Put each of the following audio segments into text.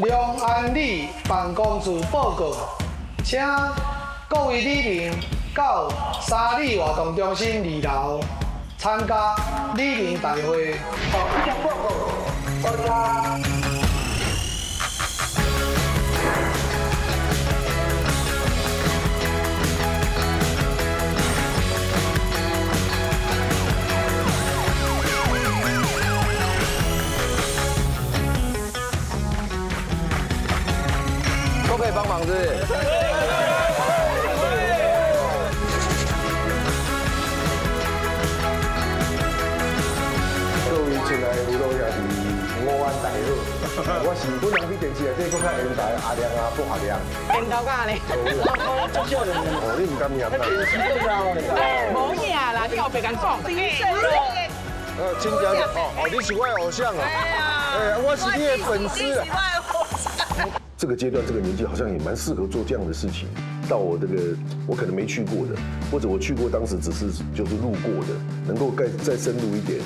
梁安里办公室报告，请各位李明到三里活动中心二楼参加李明大会。报告，报告。可以帮忙，是不是？各位进来娱乐也是午安大好，我是本人去电视内底国较现台阿亮啊，不阿亮。变头家呢？哦，你唔敢念啦？无影啦，你后别讲讲。呃，真正哦，你是我的偶像啊！哎，我是你的粉丝啊！这个阶段，这个年纪好像也蛮适合做这样的事情。到我这个我可能没去过的，或者我去过，当时只是就是路过的，能够再再深入一点，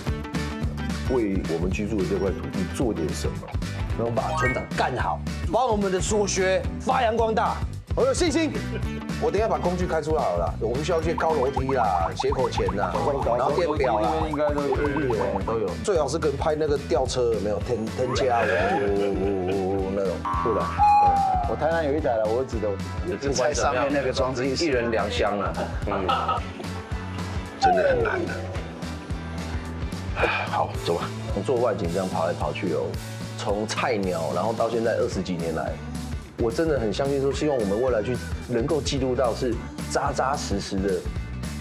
为我们居住的这块土地做点什么，能够把村长干好，把我们的所学发扬光大，我有信心。我等一下把工具开出来好了，我们需要一些高楼梯啦、斜口钳啦，然后电表啦，应该都有都有。最好是跟拍那个吊车有没有天天加那种，对吧？我台南有一台了，我儿子的，就在上面那个装置，一人两箱啊，嗯，真的很难的。好，走吧。从做外景这样跑来跑去哦，从菜鸟，然后到现在二十几年来，我真的很相信说，希望我们未来去能够记录到是扎扎实实的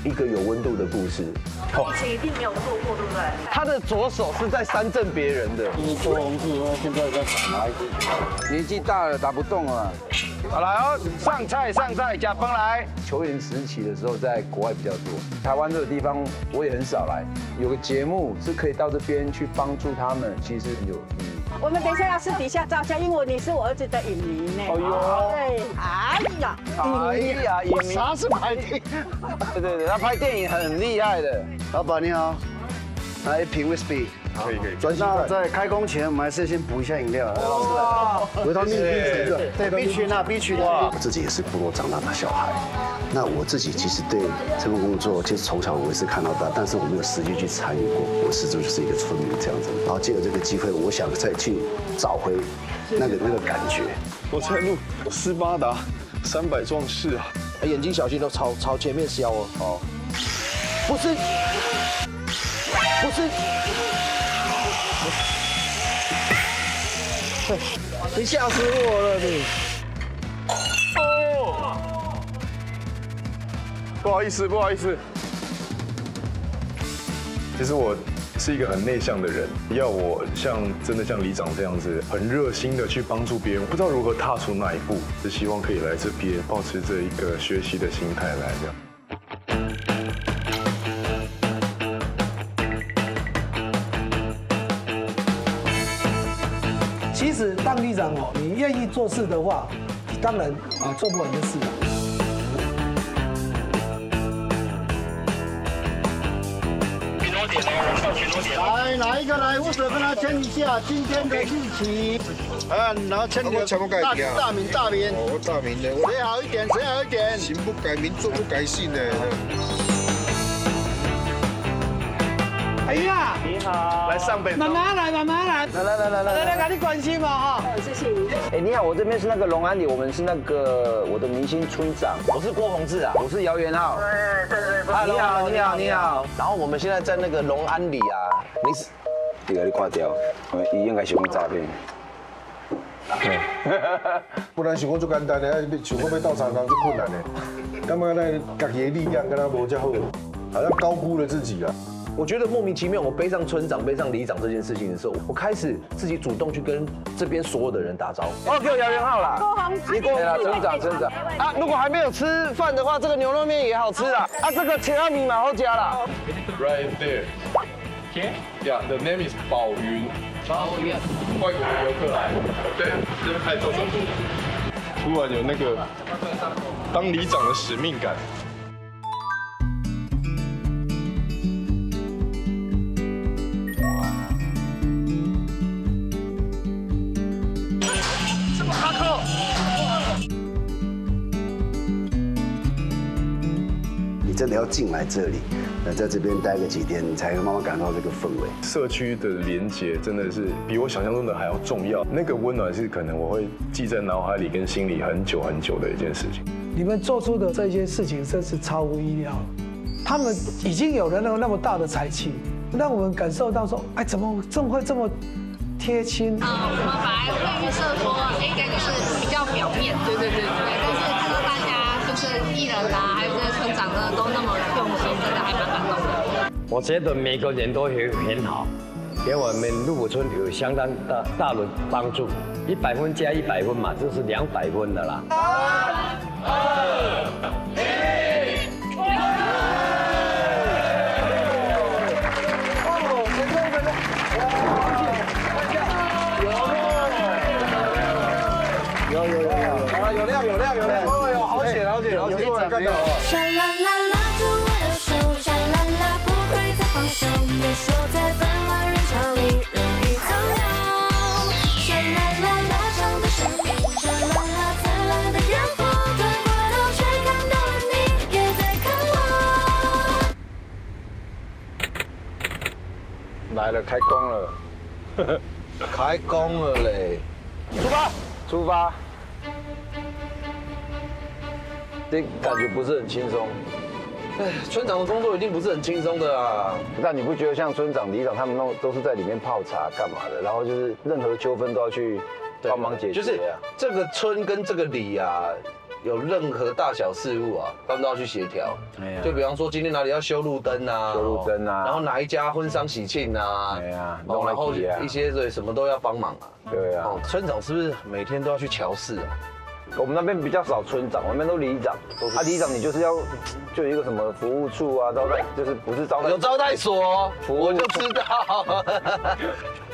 一个有温度的故事。以前一定没有做过，对不对？他的左手是在三振别人的，你做红字，现在在打一个。年纪大了打不动了。好来哦，上菜上菜，加分来。球员时期的时候，在国外比较多，台湾这个地方我也很少来。有个节目是可以到这边去帮助他们，其实很有意义。我们等一下要私底下照相，因为你是我儿子的影迷呢。哎呦对，哎呀，哎呀，影迷啥是拍电影？对对对，他拍电影很厉害的。老板你好，来品 whisky，可以可以。专心。那在开工前，我们还是先补一下饮料。来，老师，维他命 B 群的，对 B 群啊 B 群。我自己也是部落长大的小孩，那我自己其实对这份工作，其实从小我也是看到大，但是我没有实际去参与过，我始终就是一个村民这样子。然后借着这个机会，我想再去找回那个那个感觉。我在录斯巴达三百壮士啊！眼睛小心都朝朝前面削哦。哦，不是，不是，你吓死我了你哦！不好意思，不好意思。其实我是一个很内向的人，要我像真的像里长这样子，很热心的去帮助别人，不知道如何踏出那一步，是希望可以来这边，保持着一个学习的心态来这样。当里长哦，你愿意做事的话，当然啊做不完的事啊。来，哪一个来？我手跟他签一下今天的日期。啊，然后签个大大名大名。哦大名的，谁好一点，谁好一点。行不改名，坐不改姓的。哎呀，你好，来上北妈妈来，妈妈来，来来来来来来，赶紧关心嘛哈。谢谢你。哎，你好，我这边是那个龙安里，我们是那个我的明星村长，我是郭宏志啊，我是姚元浩。对对对。啊，你好，你好，你好。然后我们现在在那个龙安里啊，你是，这个你挂掉，伊应该是用诈骗。不然想讲最简单的，想讲要斗相共最困难的。感觉咱家己的力量跟他无遮好，好像高估了自己啊。我觉得莫名其妙，我背上村长、背上里长这件事情的时候，我开始自己主动去跟这边所有的人打招呼。哦，给我姚元浩啦，你过来了，村长，村长啊！如果还没有吃饭的话，这个牛肉面也好吃啊！啊，这个切阿米蛮好加啦。Right there. Okay. Yeah, the name is 宝云。宝云。外国的游客来，对，这边拍照照。突然有那个当里长的使命感。真的要进来这里，那，在这边待个几天，你才会慢慢感受到这个氛围。社区的连接真的是比我想象中的还要重要，那个温暖是可能我会记在脑海里跟心里很久很久的一件事情。你们做出的这些事情真是超乎意料，他们已经有了那么那么大的才气，让我们感受到说，哎，怎么这么会这么贴亲？啊，我们本来会预设说应该就是比较表面，对对对对，但是看到大家就是艺人啊，都那么用心，真的还蛮感动的。我觉得每个人都很很好，给我们陆浦村有相当大大的帮助。一百分加一百分嘛，就是两百分的啦。有有有有啊，有亮有亮有亮，哦哟，好险好险好险，看到来了，开工了，开工了嘞！出发，出发。这感觉不是很轻松。哎，村长的工作一定不是很轻松的啊。但你不觉得像村长、里长他们都都是在里面泡茶干嘛的？然后就是任何纠纷都要去帮忙解决就是啊。这个村跟这个里啊，有任何大小事务啊，他们都要去协调。哎呀就比方说今天哪里要修路灯啊，修路灯啊然后哪一家婚丧喜庆啊，哎呀哦弄来然后一些对什么都要帮忙啊。对啊哦，，村长是不是每天都要去瞧事啊？我们那边比较少村长，我们那边都里长。啊，里长你就是要就一个什么服务处啊，招待就是不是招待有招待所，我就知道。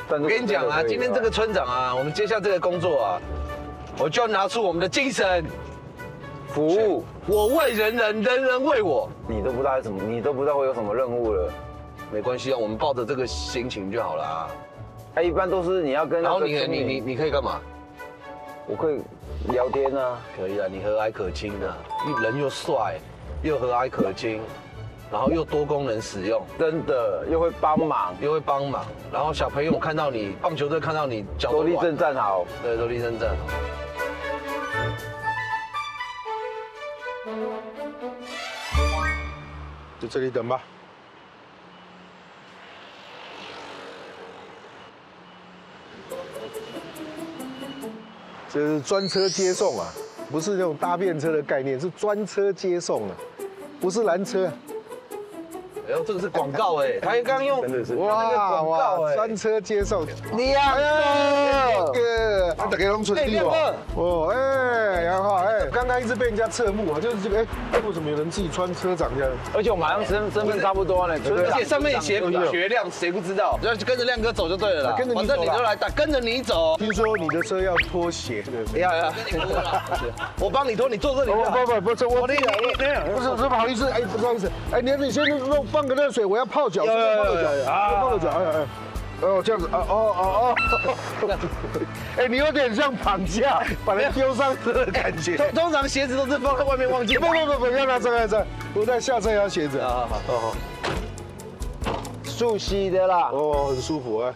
我跟你讲啊，今天这个村长啊，我们接下这个工作啊，我就要拿出我们的精神，服务，我为人人，人人为我。你都不知道什么，你都不知道会有什么任务了。没关系啊，我们抱着这个心情就好了啊。哎，一般都是你要跟那然后你你你你可以干嘛？我可以聊天啊，可以啊，你和蔼可亲的，人又帅，又和蔼可亲，然后又多功能使用，真的又会帮忙，又会帮忙。然后小朋友看到你，棒球队看到你都立正，站好。对，都立正站好。就这里等吧。这是专车接送啊，不是那种搭便车的概念，是专车接送啊，不是拦车。哎呦，这个是广告哎，他刚用真的是哇哇，哎专车接送，两个，个，啊，大家拢出哎力两个哦。哦，哎，然后哎，刚刚一直被人家侧目啊，就是这个，哎，为什么有人自己穿车长这样？而且我们好像身身份差不多呢，而且上面写学亮，谁不知道？就跟着亮哥走就对了啦。跟着你走啦反正你都来打，跟着你走。听说你的车要脱鞋，对？要要，我帮你拖，你坐这里。不不不，这我不是不是不好意思，哎，不好意思，哎，你你先弄放个热水，我要泡脚，有有有泡个脚有有，泡个脚，哎哎。哦，这样子啊，哦哦哦，哎，你有点像绑架，把人丢上车的感觉。通通常鞋子都是放在外面忘记不不不不，不要拿这个这，我在下车要鞋子。好好好。哦熟悉的啦。哦，很舒服啊。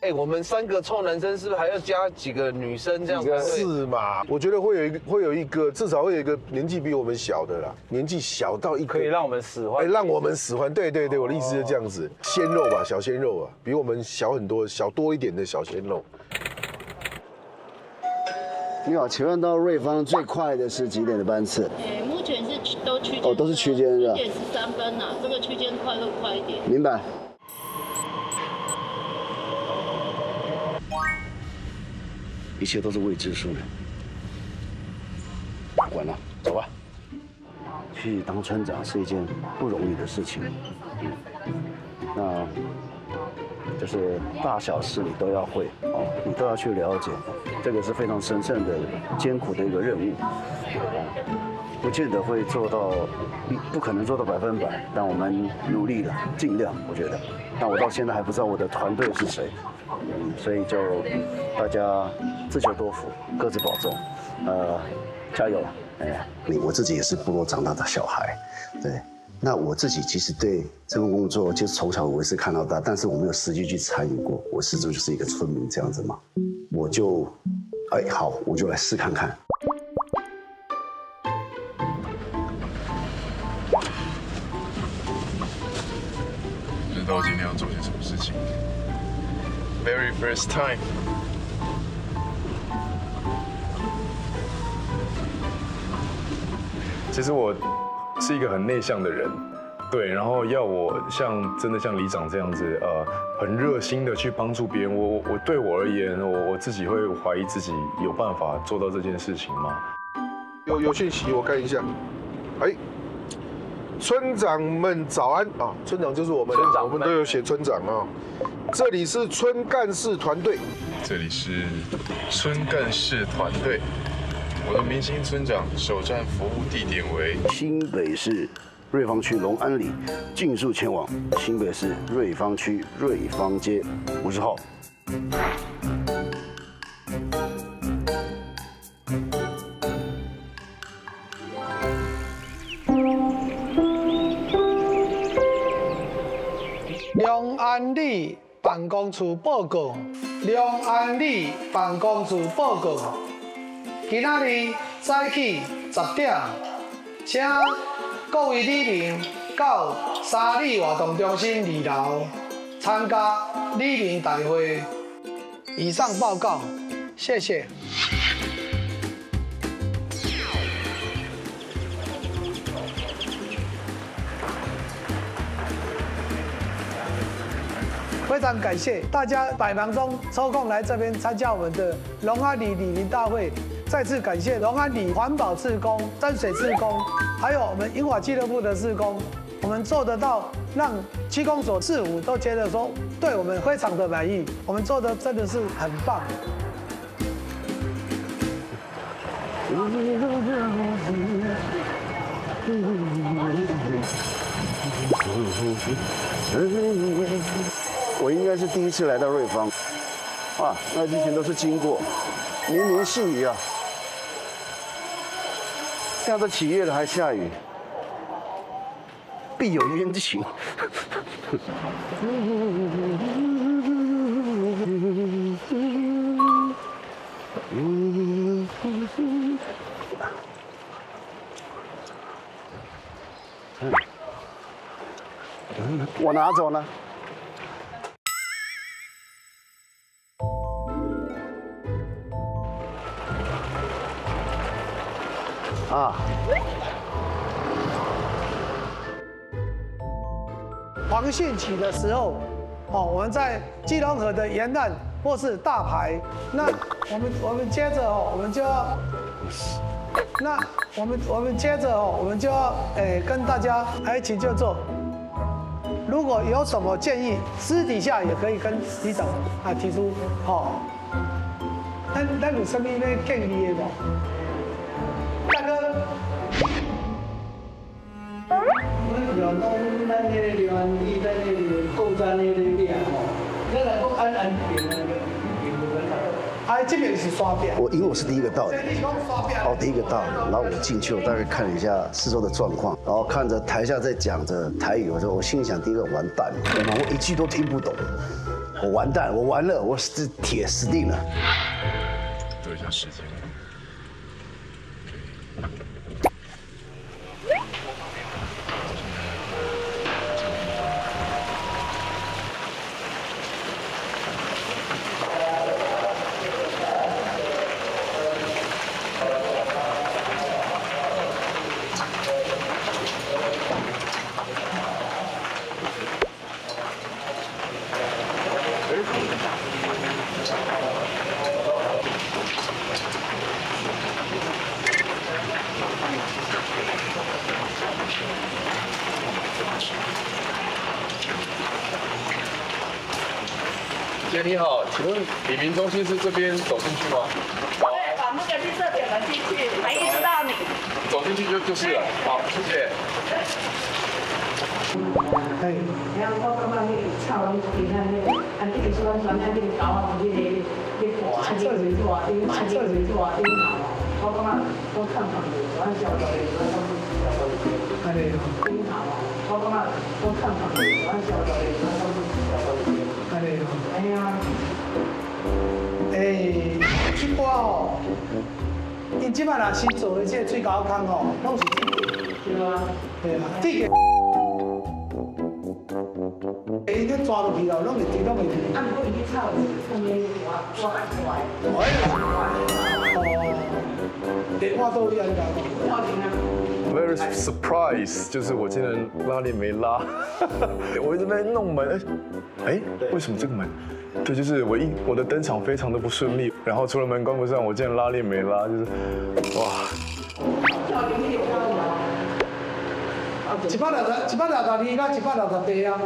哎，我们三个臭男生是不是还要加几个女生这样子？是嘛？我觉得会有一个，会有一个，至少会有一个年纪比我们小的啦，年纪小到一个可以让我们使唤哎，唤。让我们使唤。对对对，我的意思是这样子，鲜肉吧，小鲜肉啊，比我们小很多，小多一点的小鲜肉。你好，请问到瑞芳最快的是几点的班次？哎，目前是都区间哦都是区间是吧一点十三分呐，这个区间快会快一点。明白。一切都是未知数的，不管了，走吧。去当村长是一件不容易的事情，那就是大小事你都要会哦，你都要去了解，这个是非常神圣的、艰苦的一个任务，哦，不见得会做到，不可能做到百分百，但我们努力了，尽量，我觉得。但我到现在还不知道我的团队是谁，嗯所以就大家自求多福，各自保重，呃，加油，哎，你我自己也是部落长大的小孩，对。那我自己其实对这份工作，就是从小我也是看到大，但是我没有实际去参与过，我始终就是一个村民这样子嘛。我就，哎，好，我就来试看看。First time。其实我是一个很内向的人，对，然后要我像真的像里长这样子，呃，很热心的去帮助别人，我我我对我而言，我我自己会怀疑自己有办法做到这件事情吗？有有讯息，我看一下。哎，村长们早安啊！村长就是我们，村长我们都有写村长啊。这里是村干事团队，这里是村干事团队。我的明星村长首站服务地点为新北市瑞芳区龙安里，尽速前往新北市瑞芳区瑞芳街五十号。龙安里办公处报告，龙安里办公处报告。今仔日早起十点，请各位里民到沙里活动中心二楼参加里民大会。以上报告，谢谢。非常感谢大家百忙中抽空来这边参加我们的龙安里里民大会。再次感谢龙安里环保志工、沾水志工，还有我们英华俱乐部的志工，我们做得到让七公所市府都觉得说对我们非常的满意，我们做的真的是很棒。我应该是第一次来到瑞芳，啊，那之前都是经过，绵绵细雨啊，现在都几月了还下雨，必有冤情。我拿走了。啊，黄信起的时候，哦，我们在基隆河的沿岸或是大排，那我们我们接着哦，我们就要，那我们我们接着哦，我们就要诶跟大家哎请就坐。如果有什么建议，私底下也可以跟李长啊提出，好。咱咱有什么要建议的无？我用讲咱迄个刘安义在那个购站那个店吼，咱来讲安安平那个平哎，这边是刷表。我因为我是第一个到的，哦，第一个到的，然后我进去，我大概看了一下四周的状况，然后看着台下在讲着台语，我说我心里想第一个完蛋，我一句都听不懂，我完蛋，我完了，我是铁死定了。对一下时间。姐你好，请问李明中心是这边走进去吗？对，把那个绿色点了进去，没意识到你。走进去就就是了。好，谢谢。哎，然后我感觉你草拢平安咧，啊，你个酸酸啊，你个狗啊，你个你滑，你个是滑顶，啊，你个是滑顶头。我感觉我看旁边，我按照道理，我看旁边，我。哎呀，诶，即摆哦，因即摆若新做的这个水沟坑哦，拢是对啊，对啊，这个。诶，你抓落去了，拢会滴，拢会滴。啊，不过伊去炒后面我我按出来，哦，得挖到一样的。我听啊。Very surprise，就是我竟然拉链没拉，我一直在弄门，哎，哎，为什么这个门？对，就是我一我的登场非常的不顺利，然后出了门关不上，我竟然拉链没拉，就是哇，一百六十，一百六十二到一百六十八啊。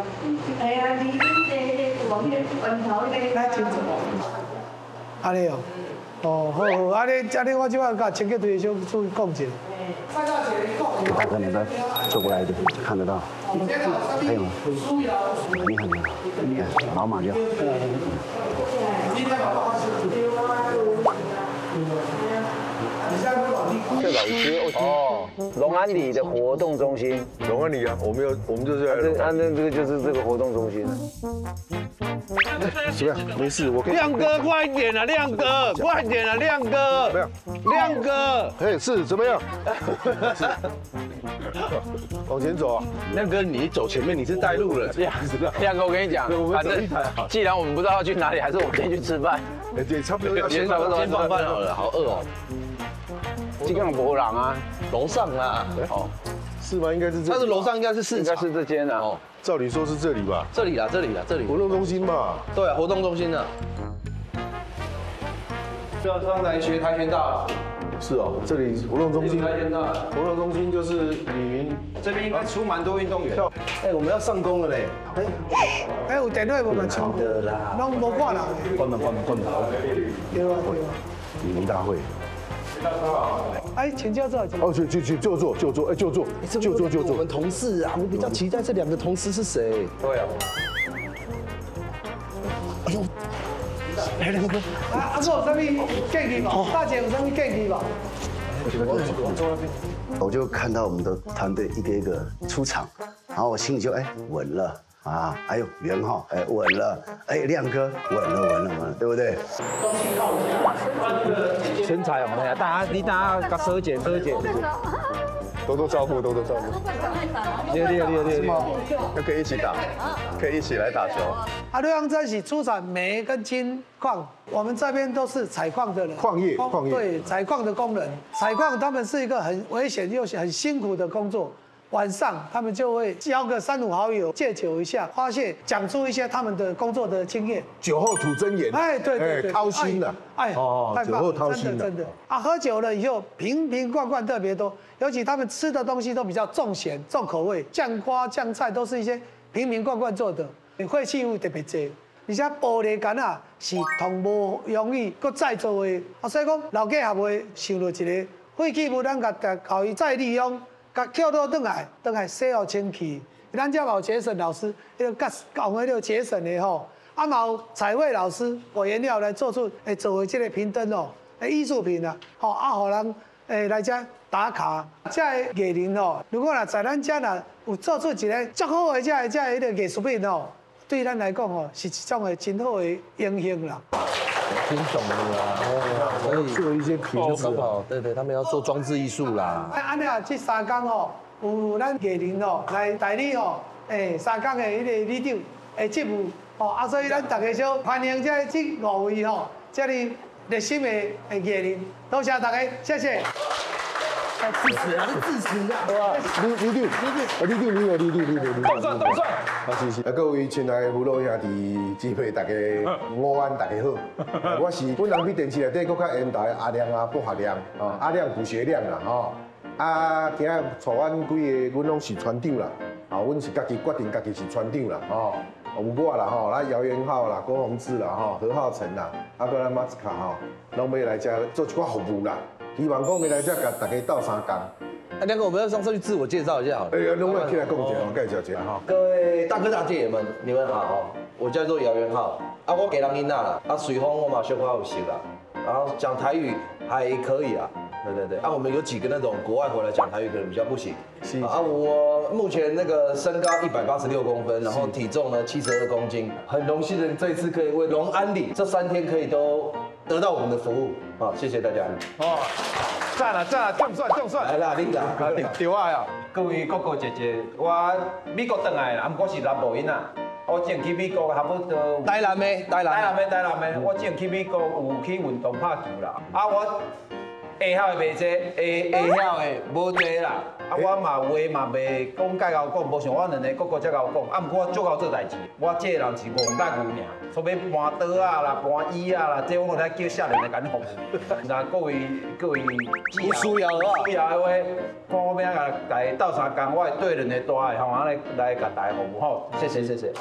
哎呀，你那个往那门头那来清楚。安尼哦，哦好好，安尼安尼我即摆甲请个对象出去讲一下。蔡大哥，你们坐过来一点，看得到，还有吗？你很厉害，老马就好。这老师哦，龙安里的活动中心，龙安里啊，我们有我们就是在这安那这个就是这个活动中心。怎么样？没事，我可以。亮哥，快一点啊！亮哥，快点啊！亮哥，怎么样？亮哥，嘿，是怎么样？往前走啊！亮哥，你走前面，你是带路人。亮哥，我跟你讲，反正既然我们不知道要去哪里，还是我们先去吃饭。哎，对，差不多要先先先放饭好了，好饿哦。金刚博朗啊，楼上啊，哦，是吗？应该是这。但是楼上应该是市场，应该是这间啊。哦，照理说是这里吧？这里啦，这里啦，这里。活动中心吧。对啊，活动中心呢。要上来学跆拳道。是哦，这里活动中心。跆拳道。活动中心就是李云，这边应该出蛮多运动员。哎，我们要上工了嘞。哎，哎有电话无嘛？抢的啦，拢无看啦。关门关门关门。对啊对啊。李明大会。哎，请教授。哦，就就就就坐就坐，哎就坐就坐就坐。我们同事啊，我比较期待这两个同事是谁。对啊。哎呦，来两个。啊啊，哥有啥物建议吧？大姐有啥物建议无？我就看到我们的团队一个一个出场，然后我心里就哎稳了啊，还有袁浩哎稳了，哎亮哥稳了稳了稳了，对不对？身材哦，大家你大家甲收减收减，多多照顾，多多照顾。厉害厉害厉害厉害！那可以一起打，可以一起来打球。啊，对方在一起出产煤跟金矿，我们这边都是采矿的人，矿业工矿业对，采矿的工人，采矿他们是一个很危险又很辛苦的工作。晚上他们就会交个三五好友借酒一下，发泄，讲出一些他们的工作的经验。酒后吐真言。哎，对对对，掏心了。哎，哦太棒了酒后掏心了真的真的啊，喝酒了以后瓶瓶罐罐特别多，尤其他们吃的东西都比较重咸、重口味，酱瓜、酱菜都是一些瓶瓶罐罐做的，废弃物特别多。而且玻璃杆啊是同无容易搁再做的，啊，所以讲老家也会想到一个废弃物，咱甲甲搞伊再利用，甲捡倒转来，倒来洗好清气。咱只无节省老师，迄个甲讲迄个节省的吼。啊，嘛有彩绘老师我颜料来做出诶，做为即个平灯哦，诶，艺术品啊，吼啊，互人诶来遮打卡。即个艺人哦，如果若在咱遮若有做出一个足好诶，即个即个迄个艺术品哦，对咱来讲哦，是一种诶真好的影响啦。听懂了啦，所以做一些瓶子哦，对对，他们要做装置艺术啦。哎，安尼啊，这三工哦，有咱艺人哦来代理哦，诶，三工的迄个理长诶职务哦，啊，所以咱大家小欢迎这这五位吼，这里热心的诶艺人，多谢大家，谢谢。支持啊，支持啊！李李长，啊李长，你好，李长，李长，李长。动算动算。啊，是是。啊，各位亲爱的父老兄弟姊妹，大家午安，大家好。我是本人比电视内底搁较现代的阿亮啊，不学亮啊，阿亮不学亮啦吼。啊，今日带阮几个，阮拢是船长啦。啊，阮是家己决定家己是船长啦吼。有我啦吼，咱姚元浩啦、郭宏志啦吼、何浩成啦，啊，搁咱马斯卡吼，拢要来遮做一寡服务啦。希望讲要来遮甲大家斗相共。啊，两个我们要上上去自我介绍一下好了。哎呀，拢要起来讲一下，介绍一下哈。各位大哥大姐们，你们好，我叫做姚元浩，啊，我给人囡仔啦，啊，水风我嘛小可有熟啦，然后讲台语还可以啊，对对对，啊，我们有几个那种国外回来讲台语可能比较不行。是啊，我目前那个身高一百八十六公分，然后体重呢七十二公斤，很荣幸的这一次可以为龙安里这三天可以都得到我们的服务好，谢谢大家。哦，赞了赞了，中算中算。来啦，你啦，对对啊呀！各位哥哥姐姐，我美国回来啦，啊，我是南部人啊。我之前去美国差不多。台南的，台南。台南的，台南的。我之前去美国有去运动拍球啦，啊我。会晓的袂济，会会晓的无济啦。啊，我嘛话嘛袂讲介够讲，无像我两个哥哥才够讲。啊，毋过我足够做代志。我这人是憨甲牛尔，所以搬桌啊啦，搬椅啊啦，这我来叫下人来甲你服务。那各位各位，有需要的话，需要的话，看我要甲大家斗相共，我会对两个大的吼，来来甲大家服务吼。谢谢谢谢。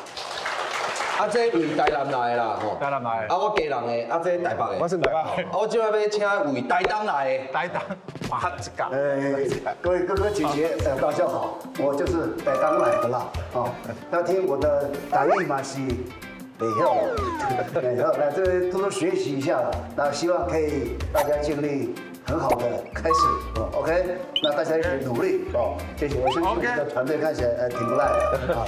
啊，这为台南来的啦，吼。台南来的。啊，我家人的，啊，这台北的。我是台北。啊，我今晚要请为台东来的。台东，马一个。呃，各位哥哥姐姐，呃，大家好，我就是台东来的啦。哦，那听我的台语嘛是北校，北校，来这边多多学习一下，那希望可以大家尽力很好的开始，哦，OK，那大家一起努力哦，谢谢，我相信我们的团队看起来呃挺不赖的，啊，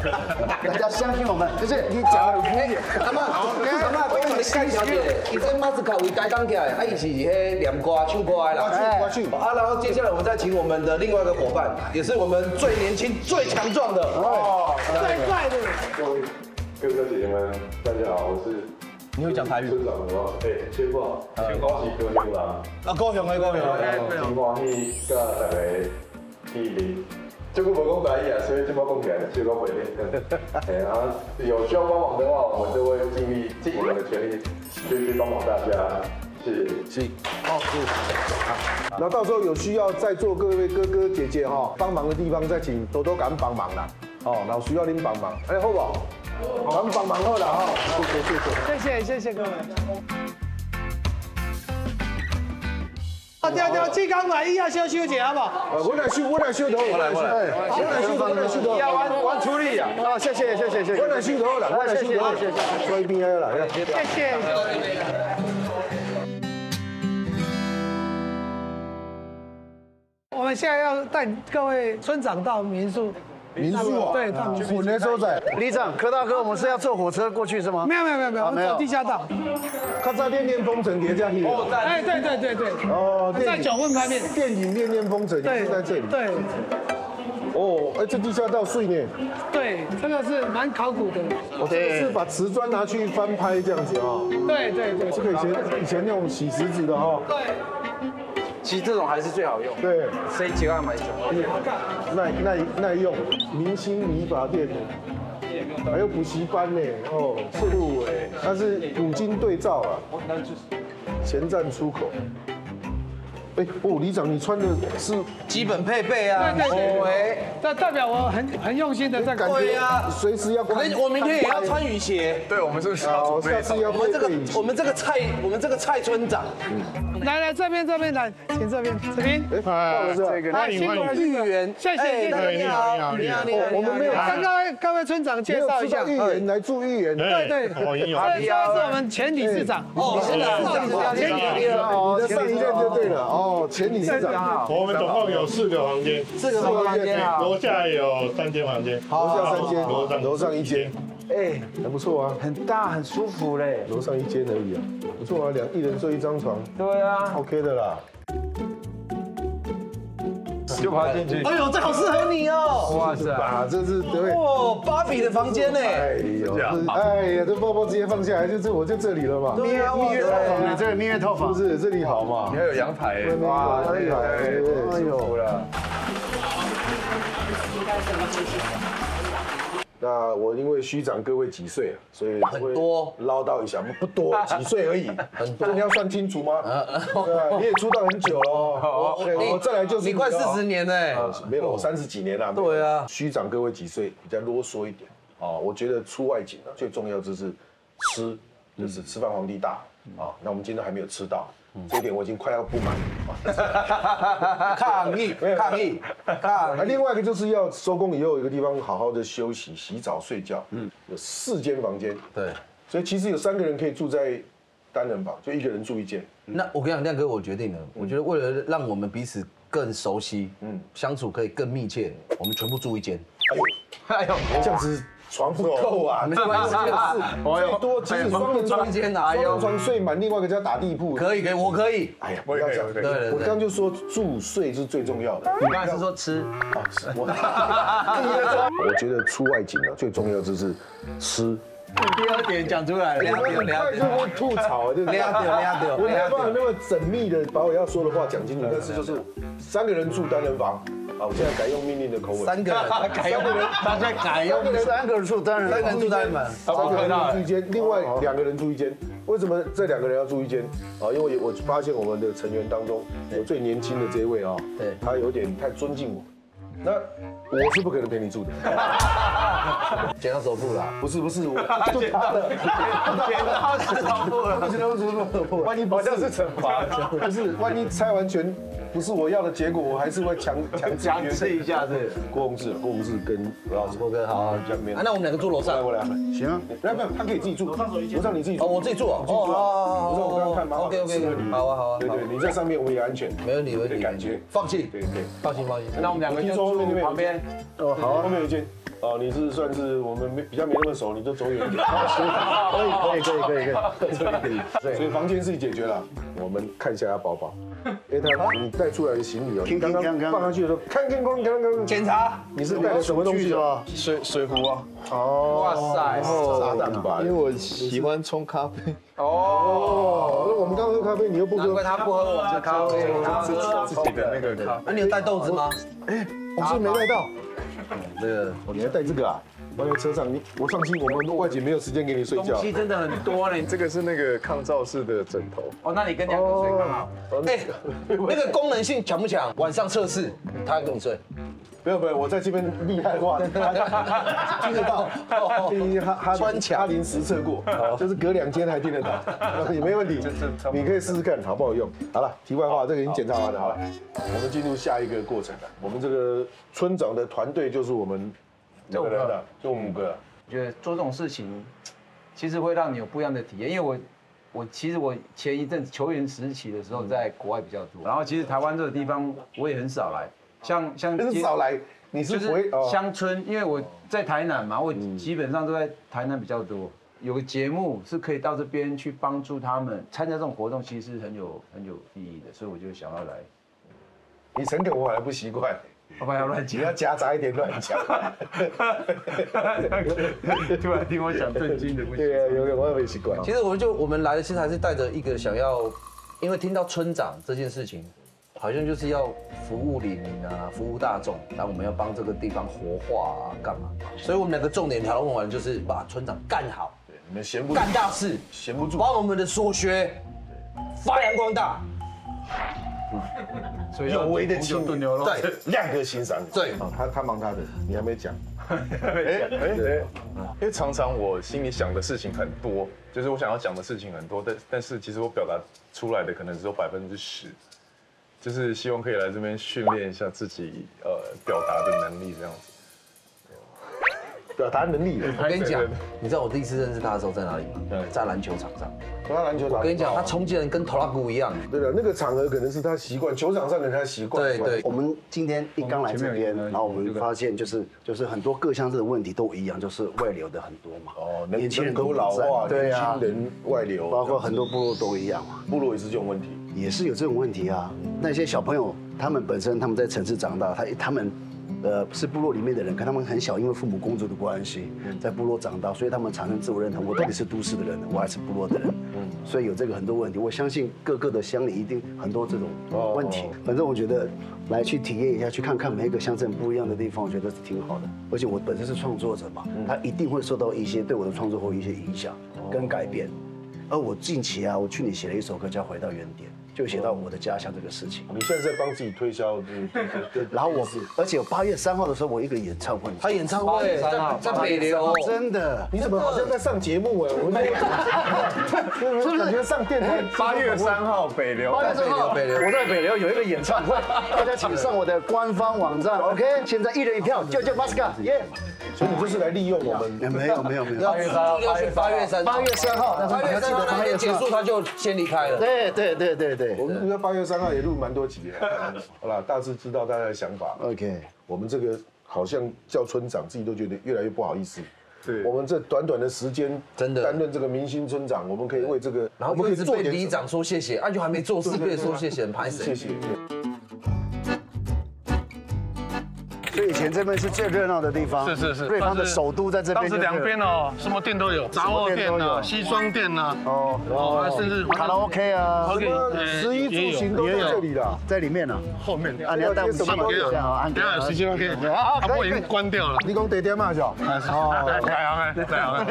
大家相信我们，就是你讲的对，阿妈，阿妈，我问你介绍者，伊这马斯卡为台东起来，啊，伊是迄念歌唱歌的啦，歌曲，啊，然后接下来我们再请我们的另外一个伙伴，也是我们最年轻、最强壮的，哦，最帅的，各位哥哥姐姐们，大家好，我是。你会讲台语？村长什么？哎，切话，先恭喜高雄啦！啊，高雄的高雄的，真欢喜，甲大家莅临。这个无讲台语啊，所以这么讲起来就讲袂练。哎啊，有需要帮忙的话，我们就会尽力尽我们的全力去去帮忙大家。谢谢。是。好，谢谢。那到时候有需要在座各位哥哥姐姐哈帮忙的地方，再请多多敢帮忙啦。哦，然后需要您帮忙，哎，好不好？咱帮忙好了哈，谢谢谢谢谢谢谢各位。啊，对对，志刚来，伊也小修一下好不好？我来修，我来修头，我来，我来，我来修头，我来修头。要完完处理啊！啊，谢谢谢谢谢谢。我来修头了，我来修头，谢谢。所以边要来，谢谢。我们现在要带各位村长到民宿。民宿啊，对，到民宿。我那时候在。李长，柯大哥，我们是要坐火车过去是吗？没有没有没有没有，我们走地下道。他在《恋恋风尘》叠加去。哦，哎，对对对对。哦，在九份方面。电影《恋恋风尘》就是在这里。对。哦，哎，这地下道碎呢。对，这个是蛮考古的。我这个是把瓷砖拿去翻拍这样子啊。对对对。这个以前以前那种洗石子的哈。对。其实这种还是最好用。对。谁几万买酒？耐耐耐用，明星理发店，还有补习班呢，哦，酷哎，那是五金对照啊，前站出口。哎，哦，李长，你穿的是基本配备啊，对对对，这代表我很很用心的在感觉。对呀，随时要。我们我明天也要穿雨鞋。对，我们是好，下次要我们这个我们这个蔡我们这个蔡村长，来来这边这边来，请这边这边。哎，这个欢迎欢迎芋圆，谢谢，你好你好你好你好，我们没有刚刚各位村长介绍一下，芋圆来助芋圆，对对，欢迎这是我们前理事长，哦，是的，前理事长，你的上一任就对了，哦，前理事长。我们总共有四个房间，四个房间啊，楼下有三间房间，楼下三间，楼上楼上一间，哎，还不错啊，很大很舒服嘞，楼上一间而已啊，不错啊，两一人睡一张床，对啊，OK 的啦，就爬进去，哎呦，这好适合你哦，哇塞，啊，这是对，哇，芭比的房间呢，哎呦，哎呀，这包包直接放下来，就这我就这里了嘛，蜜月蜜月套房，这个蜜月套房，不是？这里好嘛，你还有阳台，哇，厉害，哎呦。了。那我因为虚长各位几岁啊，所以很多唠叨一下，不多几岁而已，很多，你要算清楚吗？对啊，你也出道很久了，我我再来就是你快四十年呢，没有我三十几年了。对啊，虚长各位几岁，比较啰嗦一点啊。我觉得出外景呢，最重要就是吃，就是吃饭皇帝大啊。那我们今天还没有吃到。这一点我已经快要不满了，抗议，抗议，抗议。另外一个就是要收工以后有一个地方好好的休息、洗澡、睡觉。嗯，有四间房间。对，所以其实有三个人可以住在单人房，就一个人住一间。那我跟你讲，亮哥，我决定了，我觉得为了让我们彼此更熟悉，嗯，相处可以更密切，我们全部住一间。哎呦，这样子床不够啊，没关系啊最 多其实双人床一间啊双人床睡满，另外一个叫打地铺。可以，可以，我可以。哎呀，不要讲，对我刚刚就说住睡是最重要的。你刚才是说吃？哦，吃我。我觉得出外景啊，最重要就是吃。第二点讲出来了，我们很快就会吐槽，对不对？俩丢俩丢我没有办法那么缜密的把我要说的话讲清楚，但是就是三个人住单人房，啊，我现在改用命令的口吻。三个人。改用大家改用三个人住单人三个人住单人三个人住一间，另外两个人住一间。为什么这两个人要住一间？啊，因为我发现我们的成员当中有最年轻的这一位啊，对，他有点太尊敬我。那我是不可能陪你住的。剪到手部啦，不是不是，我。就他了，剪到手部了，剪到手部，万一不是。是惩罚，不是，万一拆完全不是我要的结果，我还是会强强强制一下是郭宏志，郭宏志跟何老师，郭哥好，这样没有啊那我们两个住楼上，来我来，行啊，来不要，他可以自己住，楼上楼上你自己住，哦，我自己住啊，你自己住啊，我说我刚刚看蛮好 OK OK 好啊好啊，对对，你在上面我也安全，没问题没问题，感觉放弃，对对，放心放心。那我们两个就听说后面那住边旁边。哦，好，后面有一间。哦，你是算是我们没比较没那么熟，你就走远一点。可以可以可以可以可以。可以可以。所以房间是解决了，我们看一下他包包。哎，他你带出来的行李哦，你刚刚放上去的时候，看看看看看检查，你是带了什么东西啊？水水壶啊。哦，哇塞，炸弹吧？因为我喜欢冲咖啡。哦，那我们刚喝咖啡，你又不喝？难怪他不喝我们的咖啡，自己的那个。那你有带豆子吗？哎，我是没带到。这个，哦，你还带这个啊？放在车上，你我放心，我们外景没有时间给你睡觉。东西真的很多呢。这个是那个抗噪式的枕头。哦，那你跟两个睡刚好。哎，那个功能性强不强？晚上测试，他跟你睡。没有没有，我在这边厉害话，听得到。哈哈穿墙哈林实测过，就是隔两间还听得到，也 没问题。你可以试试看好不好用。好了，题外话，这个已经检查完了，好了，我们进入下一个过程了。我们这个村长的团队就是我们两个人的，就五个。我觉得做这种事情，其实会让你有不一样的体验。因为我，我其实我前一阵球员时期的时候在国外比较多，然后其实台湾这个地方我也很少来，像像很少来，你是回乡村，因为我在台南嘛，我基本上都在台南比较多。有个节目是可以到这边去帮助他们参加这种活动，其实是很有很有意义的，所以我就想要来。你诚恳我还不习惯。我不要乱讲，你要夹杂一点乱讲。突然听我讲震惊的，不行。对啊，有点我也没习惯。其实我们就我们来的，其实还是带着一个想要，因为听到村长这件事情，好像就是要服务李民啊，服务大众，然后我们要帮这个地方活化啊，干嘛？所以我们两个重点讨论完，就是把村长干好，对，你们闲不干大事，闲不住，把我们的所学发扬光大。所以有为的青炖牛肉，对，亮哥欣赏你。对，他他忙他的，你还没讲。哎哎，因为常常我心里想的事情很多，就是我想要讲的事情很多，但但是其实我表达出来的可能只有百分之十，就是希望可以来这边训练一下自己呃表达的能力这样子。表达能力，我跟你讲，你知道我第一次认识他的时候在哪里吗？在篮球场上。在篮球场。我跟你讲，他冲击人跟头拉骨一样。对的，那个场合可能是他习惯，球场上可能他习惯。对对。我们今天一刚来这边，然后我们发现就是就是很多各项这的问题都一样，就是外流的很多嘛。哦，年轻人都老化，对啊，年轻人外流，包括很多部落都一样嘛。部落也是这种问题，也是有这种问题啊。那些小朋友，他们本身他们在城市长大，他他们。呃，是部落里面的人，可他们很小，因为父母工作的关系，在部落长大，所以他们产生自我认同。我到底是都市的人，我还是部落的人？嗯，所以有这个很多问题。我相信各个的乡里一定很多这种问题。反正我觉得来去体验一下，去看看每一个乡镇不一样的地方，我觉得是挺好的。而且我本身是创作者嘛，他一定会受到一些对我的创作会有一些影响跟改变。而我近期啊，我去年写了一首歌叫《回到原点》。就写到我的家乡这个事情。你现在在帮自己推销，对 然后我是，而且我八月三号的时候，我一个演唱会，他演唱会在在北流，真的，你怎么好像在上节目哎？我们 是不是感觉上电台？八月三号北流，八月三号北流，我在北流有一个演唱会，大家请上我的官方网站，OK，现在一人一票，就叫 Masca，耶。所以你就是来利用我们？没有没有没有，八月三号，八月三，八月三号，但是你要记得们还没有结束，他就先离开了。对对对对对，我们在八月三号也录蛮多集的，好了，大致知道大家的想法。OK，我们这个好像叫村长，自己都觉得越来越不好意思。对我们这短短的时间，真的担任这个明星村长，我们可以为这个，然后我们可以做点被里长说谢谢，啊，就还没做事，被说谢谢，很拍谁？谢谢。以以前这边是最热闹的地方，是是是，瑞芳的首都在这边。当时两边哦，什么店都有，杂货店呐、西装店呐，哦甚至卡拉 OK 啊，什么十一住行都在这里的，在里面呢。后面。啊，你要带我们去什么都有一下啊，等下有时间 OK，啊啊，不过已经关掉了。你讲地点嘛，是。吧？哦，太好了，太好了。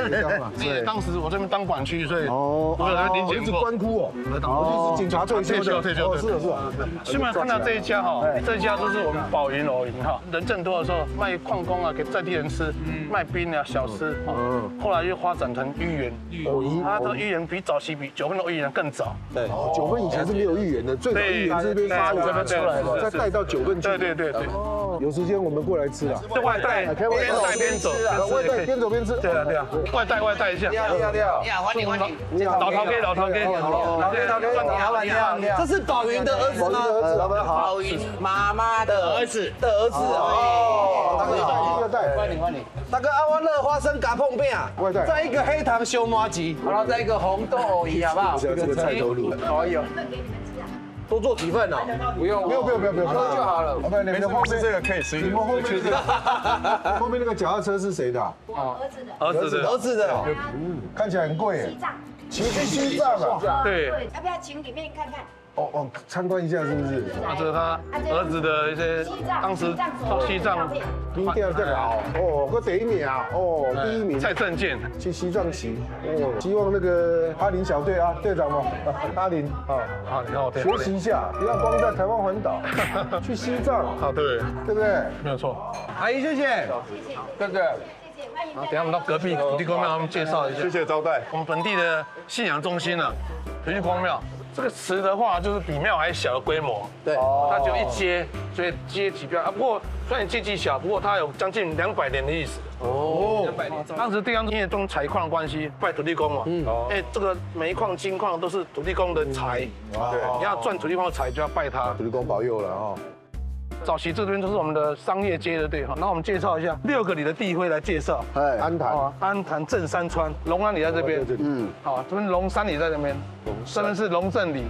因为当时我这边当管区，所以哦。我有。关哭哦，哦是警察退休退休的，退休，哦是的是。的。基本上看到这一家哈，这一家都是我们宝云楼银哈，人正多的时候卖矿工啊，给在地人吃，卖冰啊小吃，嗯，后来又发展成芋圆，芋圆。它的芋圆比早期比九份的芋圆更早，对，哦九份以前是没有芋圆的，最早芋圆是这边发出来的，再带到九份去。对对对对，有时间我们过来吃啦。这外带边带边走，外带边走边吃。对啊对啊，外带外带一下。你好，你好，你好，你好，欢迎欢迎。老陶给老陶给，老哥，老哥，老板你好，你好。这是宝云的儿子吗？儿子，老板好。宝云妈妈的儿子。的儿子哦，大哥，外带，欢迎欢迎。大哥阿湾乐花生嘎碰面啊，再一个黑糖修麻吉，好了，再一个红豆藕姨好不好？这个菜头卤。可以哦。多做几份哦。不用，不用不用不用不用，喝就好了。老板，你们的后面这个可以吃你们。后面这个 后面那个脚踏车是谁的啊？儿子的儿子的，嗯，看起来很贵耶。西藏，骑去西藏啊？对，要不要请里面看看？哦哦，参观一下是不是？啊，这是他儿子的一些当时到西藏你第二个好哦，个第一名啊，哦，第一名。蔡正健，去西藏骑哦，希望那个阿林小队啊，队长嘛，阿林啊，好，你看我对，学习一下，不要光在台湾环岛，去西藏，啊对，对不对？没有错。阿姨谢谢，对对。谢谢，欢迎好，等一下我们到隔壁土地公庙，我们介绍一下。谢谢招待。我们本地的信仰中心呢，土地公庙。这个词的话，就是比庙还小的规模，对，它就一阶，所以阶级比较啊。不过虽然阶级小，不过它有将近两百年的历史。哦，两百年。当时地方因为中采矿的关系，拜土地公嘛。嗯。哎，这个煤矿、金矿都是土地公的财。对。你要赚土地公的财，就要拜他。土地公保佑了哦。早期这边都是我们的商业街的对哈，那我们介绍一下六个里的地徽来介绍。哎，安潭，哦，安潭镇山川，龙安里在这边，嗯，好，这边龙山里在这边，这边是龙镇里，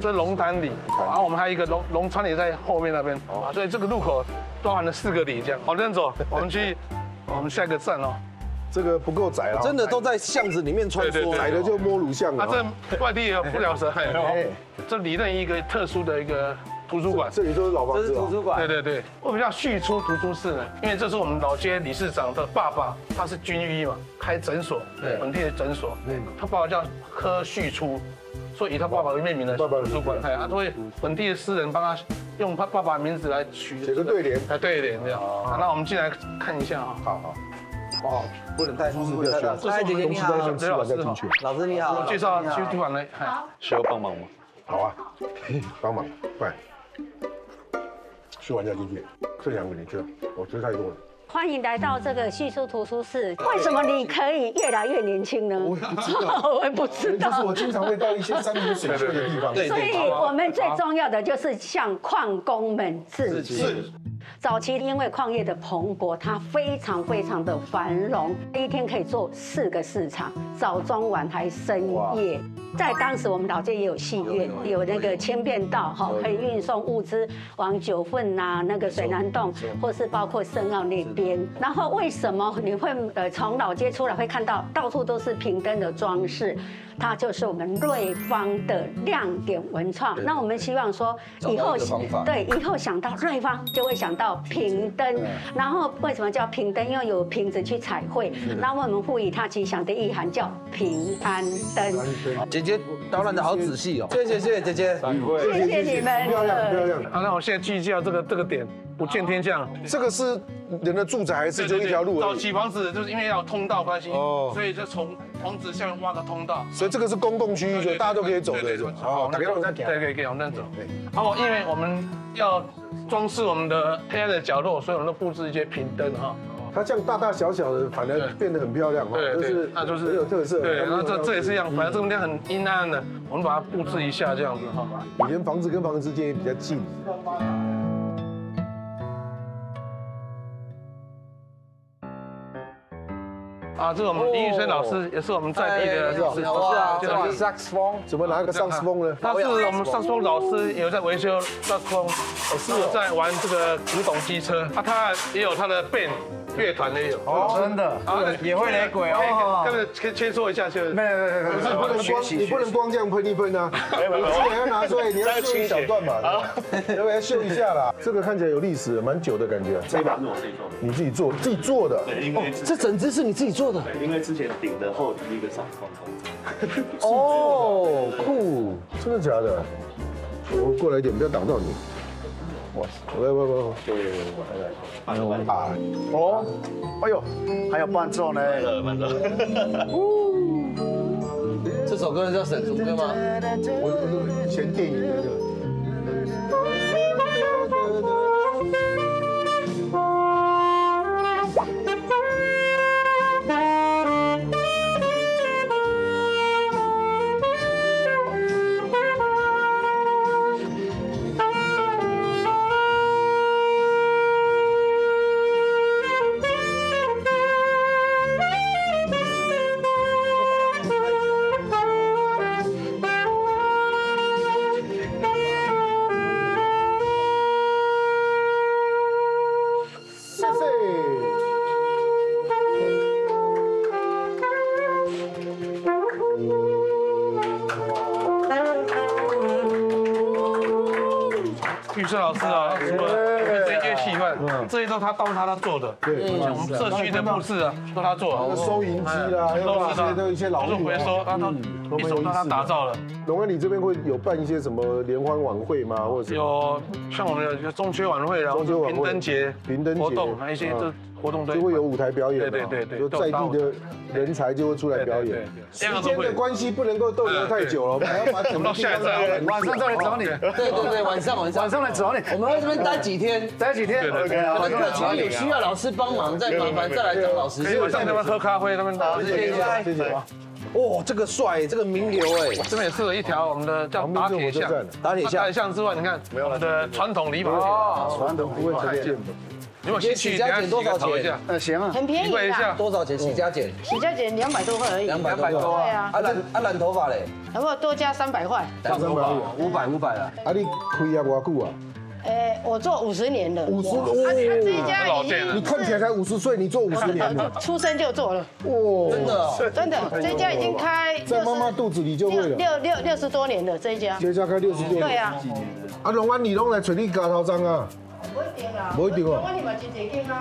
这是龙潭里，然后我们还有一个龙龙川里在后面那边，啊，所以这个路口包含了四个里这样。好，这样走，我们去我们下一个站哦。这个不够窄了，真的都在巷子里面穿梭，窄的就摸乳巷了。啊，这外地也有不了蛇，还有这里任一个特殊的一个图书馆，这里都是老房子，这是图书馆，对对对。为什么叫旭出图书室呢？因为这是我们老街理事长的爸爸，他是军医嘛，开诊所，对，本地的诊所，他爸爸叫柯旭出，所以以他爸爸为命名的图书馆，哎，啊，所以本地的私人帮他用他爸爸名字来取写个对联，哎，对联这样。好，那我们进来看一下啊。好好。哦，不能太舒适，不能太大。哎，姐姐你好，吃完再进去。老师你好，我介绍去图书馆来，需要帮忙吗？好啊，帮忙，快。吃完再进去，这两个你吃，我吃太多了。欢迎来到这个叙述图书室。为什么你可以越来越年轻呢？我也不知道，我也不知道。就是我经常会到一些山明水秀的地方。所以我们最重要的就是向矿工们致敬。早期因为矿业的蓬勃，它非常非常的繁荣，一天可以做四个市场，早中晚还深夜。在当时我们老街也有戏院，有那个千变道哈，可以运送物资往九份呐、那个水南洞，或是包括深澳那边。然后为什么你会呃从老街出来会看到到处都是平灯的装饰？它就是我们瑞芳的亮点文创。那我们希望说以后对以后想到瑞芳就会想到平灯，然后为什么叫平灯？因为有瓶子去彩绘，然后我们赋予它吉祥的意涵叫平安灯。姐姐导览的好仔细哦，谢谢谢谢姐姐，谢谢你们，漂亮漂亮。好，那我现在记一下这个这个点，不见天象。这个是人的住宅还是就一条路？早期房子就是因为要通道关系，哦，所以就从房子下面挖个通道。所以这个是公共区域，就大家都可以走的。好，打开我们再讲。对，可以可以，我们再走。好，因为我们要装饰我们的黑暗的角落，所以我们都布置一些平灯哈。它这样大大小小的，反而变得很漂亮哦，对对就是，那就是很有特色。对，然后这这也是一样，反正这个地方很阴暗的，我们把它布置一下这样子哈。以前房子跟房子之间也比较近。啊，这个我们林宇轩老师也是我们在地的，是啊是哇这这是萨克斯风，怎么拿个 saxphone 呢？他是我们萨克斯风老师，有在维修萨克斯风，是在玩这个古董机车，啊，他也有他的 band 乐团也有。哦真的啊也会雷鬼哦可以跟可以切磋一下，就没有没有没有，不是不能光你不能光这样喷一喷啊，你自己要拿出来，你要秀一小段嘛，要不要秀一下啦？这个看起来有历史，蛮久的感觉。这一把是我自己做的。你自己做，自己做的。对，因为这整只是你自己做的。对，因为之前顶的后是一个闪光工厂。哦，酷，真的假的？我过来一点，不要挡到你。哇，喂喂喂，对，哎呦啊，哦，哎呦，还有伴奏呢。伴奏。这首歌叫《沈竹》对吗？我我以前电影的那个。都是他做的。对像我们社区的布置啊，都他做的。收银机啦，都是他一些都一些老都是回收，他都一手让他打造了。龙哥，你这边会有办一些什么联欢晚会吗？或者是有像我们有中秋晚会，然后平中秋晚会灯节、平灯节活动，还有一些这活动都就会有舞台表演嘛，对对对对就在地的人才就会出来表演。时间的关系不能够逗留太久了，我们还要把整个地方晚上再来找你。对对对，晚上晚上晚上来找你。我们会这边待几天，待几天？OK 啊。可能客群有需要老师帮忙，再麻烦再来找老师。可以晚上他们喝咖啡，他们打谢谢谢谢。哇，这个帅，这个名流哎，这边也设了一条我们的叫打铁巷，打铁巷之外，你看我们的传统篱笆哦，传统不会再见的。如果兴趣，洗加减多少钱？呃，行啊，很便宜的，多少钱？洗加减？洗加减两百多块而已，两百多。对啊。啊染啊染头发嘞？然后多加三百块。染头发五百五百啊。啊，你开业多久啊？哎，我做五十年了。五十哦，这一家已经你看起来才五十岁，你做五十年了，出生就做了。哇，真的真的，这一家已经开在妈妈肚子里就会了。六六六十多年了，这一家。这家开六十多年。对啊。啊，龙安，你拢来找你搞头章啊？不一定啦。不一定哦。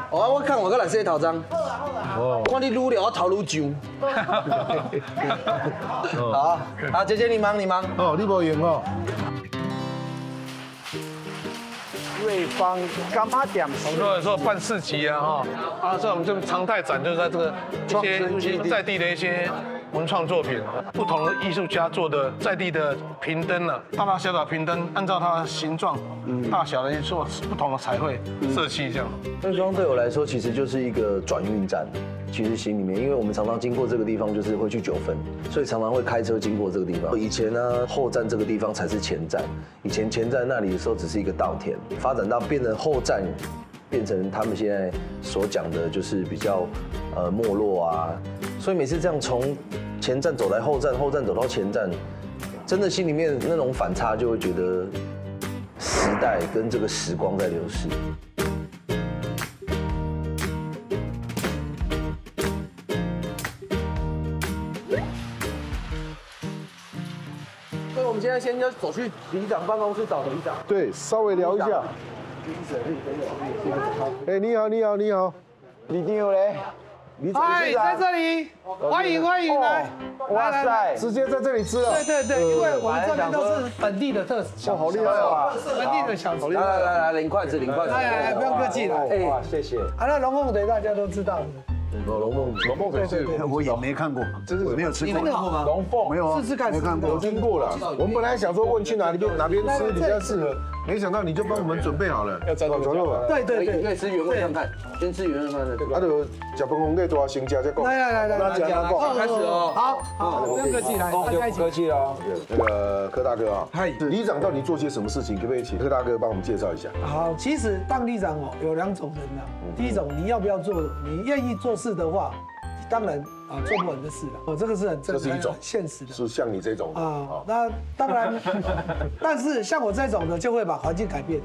我我看我个来洗头章。好啊好啊。哦。看你撸了我头愈上。好，好，姐姐你忙你忙。哦，你无用哦。瑞芳干妈店，我们说说办市集啊哈，啊，所以我们这常态展就是在这个一些一些在地的一些文创作品，不同的艺术家做的在地的平灯啊，大大小小平灯，按照它的形状、大小的去做不同的彩绘设计这样。灯光对我来说其实就是一个转运站。其实心里面，因为我们常常经过这个地方，就是会去九份，所以常常会开车经过这个地方。以前呢，后站这个地方才是前站。以前前站那里的时候只是一个稻田，发展到变成后站，变成他们现在所讲的就是比较呃没落啊。所以每次这样从前站走来后站，后站走到前站，真的心里面那种反差就会觉得时代跟这个时光在流逝。所以我们现在先要走去里长办公室找里长。对，稍微聊一下。哎，你好，你好，你好，李定友嘞？李嗨，在这里，欢迎欢迎来，哇塞，直接在这里吃了。对对对，因为我们这边都是本地的特哇，好厉害啊！本地的小吃。来来来来，领筷子，领筷子。哎哎，不用客气了。哇，谢谢。啊，那龙凤腿大家都知道。龙凤龙凤腿是，我也没看过，真是没有吃过。你看过吗？龙凤没有啊，试试看，没看过，有听过了。我们本来想说问去哪里边哪边吃比较适合，没想到你就帮我们准备好了，要沾猪肉啊，对对对，可以吃原味看看，先吃原味看看。啊，就食饭公给多少先加再讲。来来来来那讲那讲，开始哦。好，好，不用客气，来，大家一起。客气了。那个柯大哥啊，嗨，里长到底做些什么事情？可不可以请柯大哥帮我们介绍一下？好，其实当里长哦有两种人呐，第一种你要不要做，你愿意做事的话，当然啊做不完的事了，哦这个是很正这是一种很现实的。是像你这种啊，那当然，但是像我这种的就会把环境改变，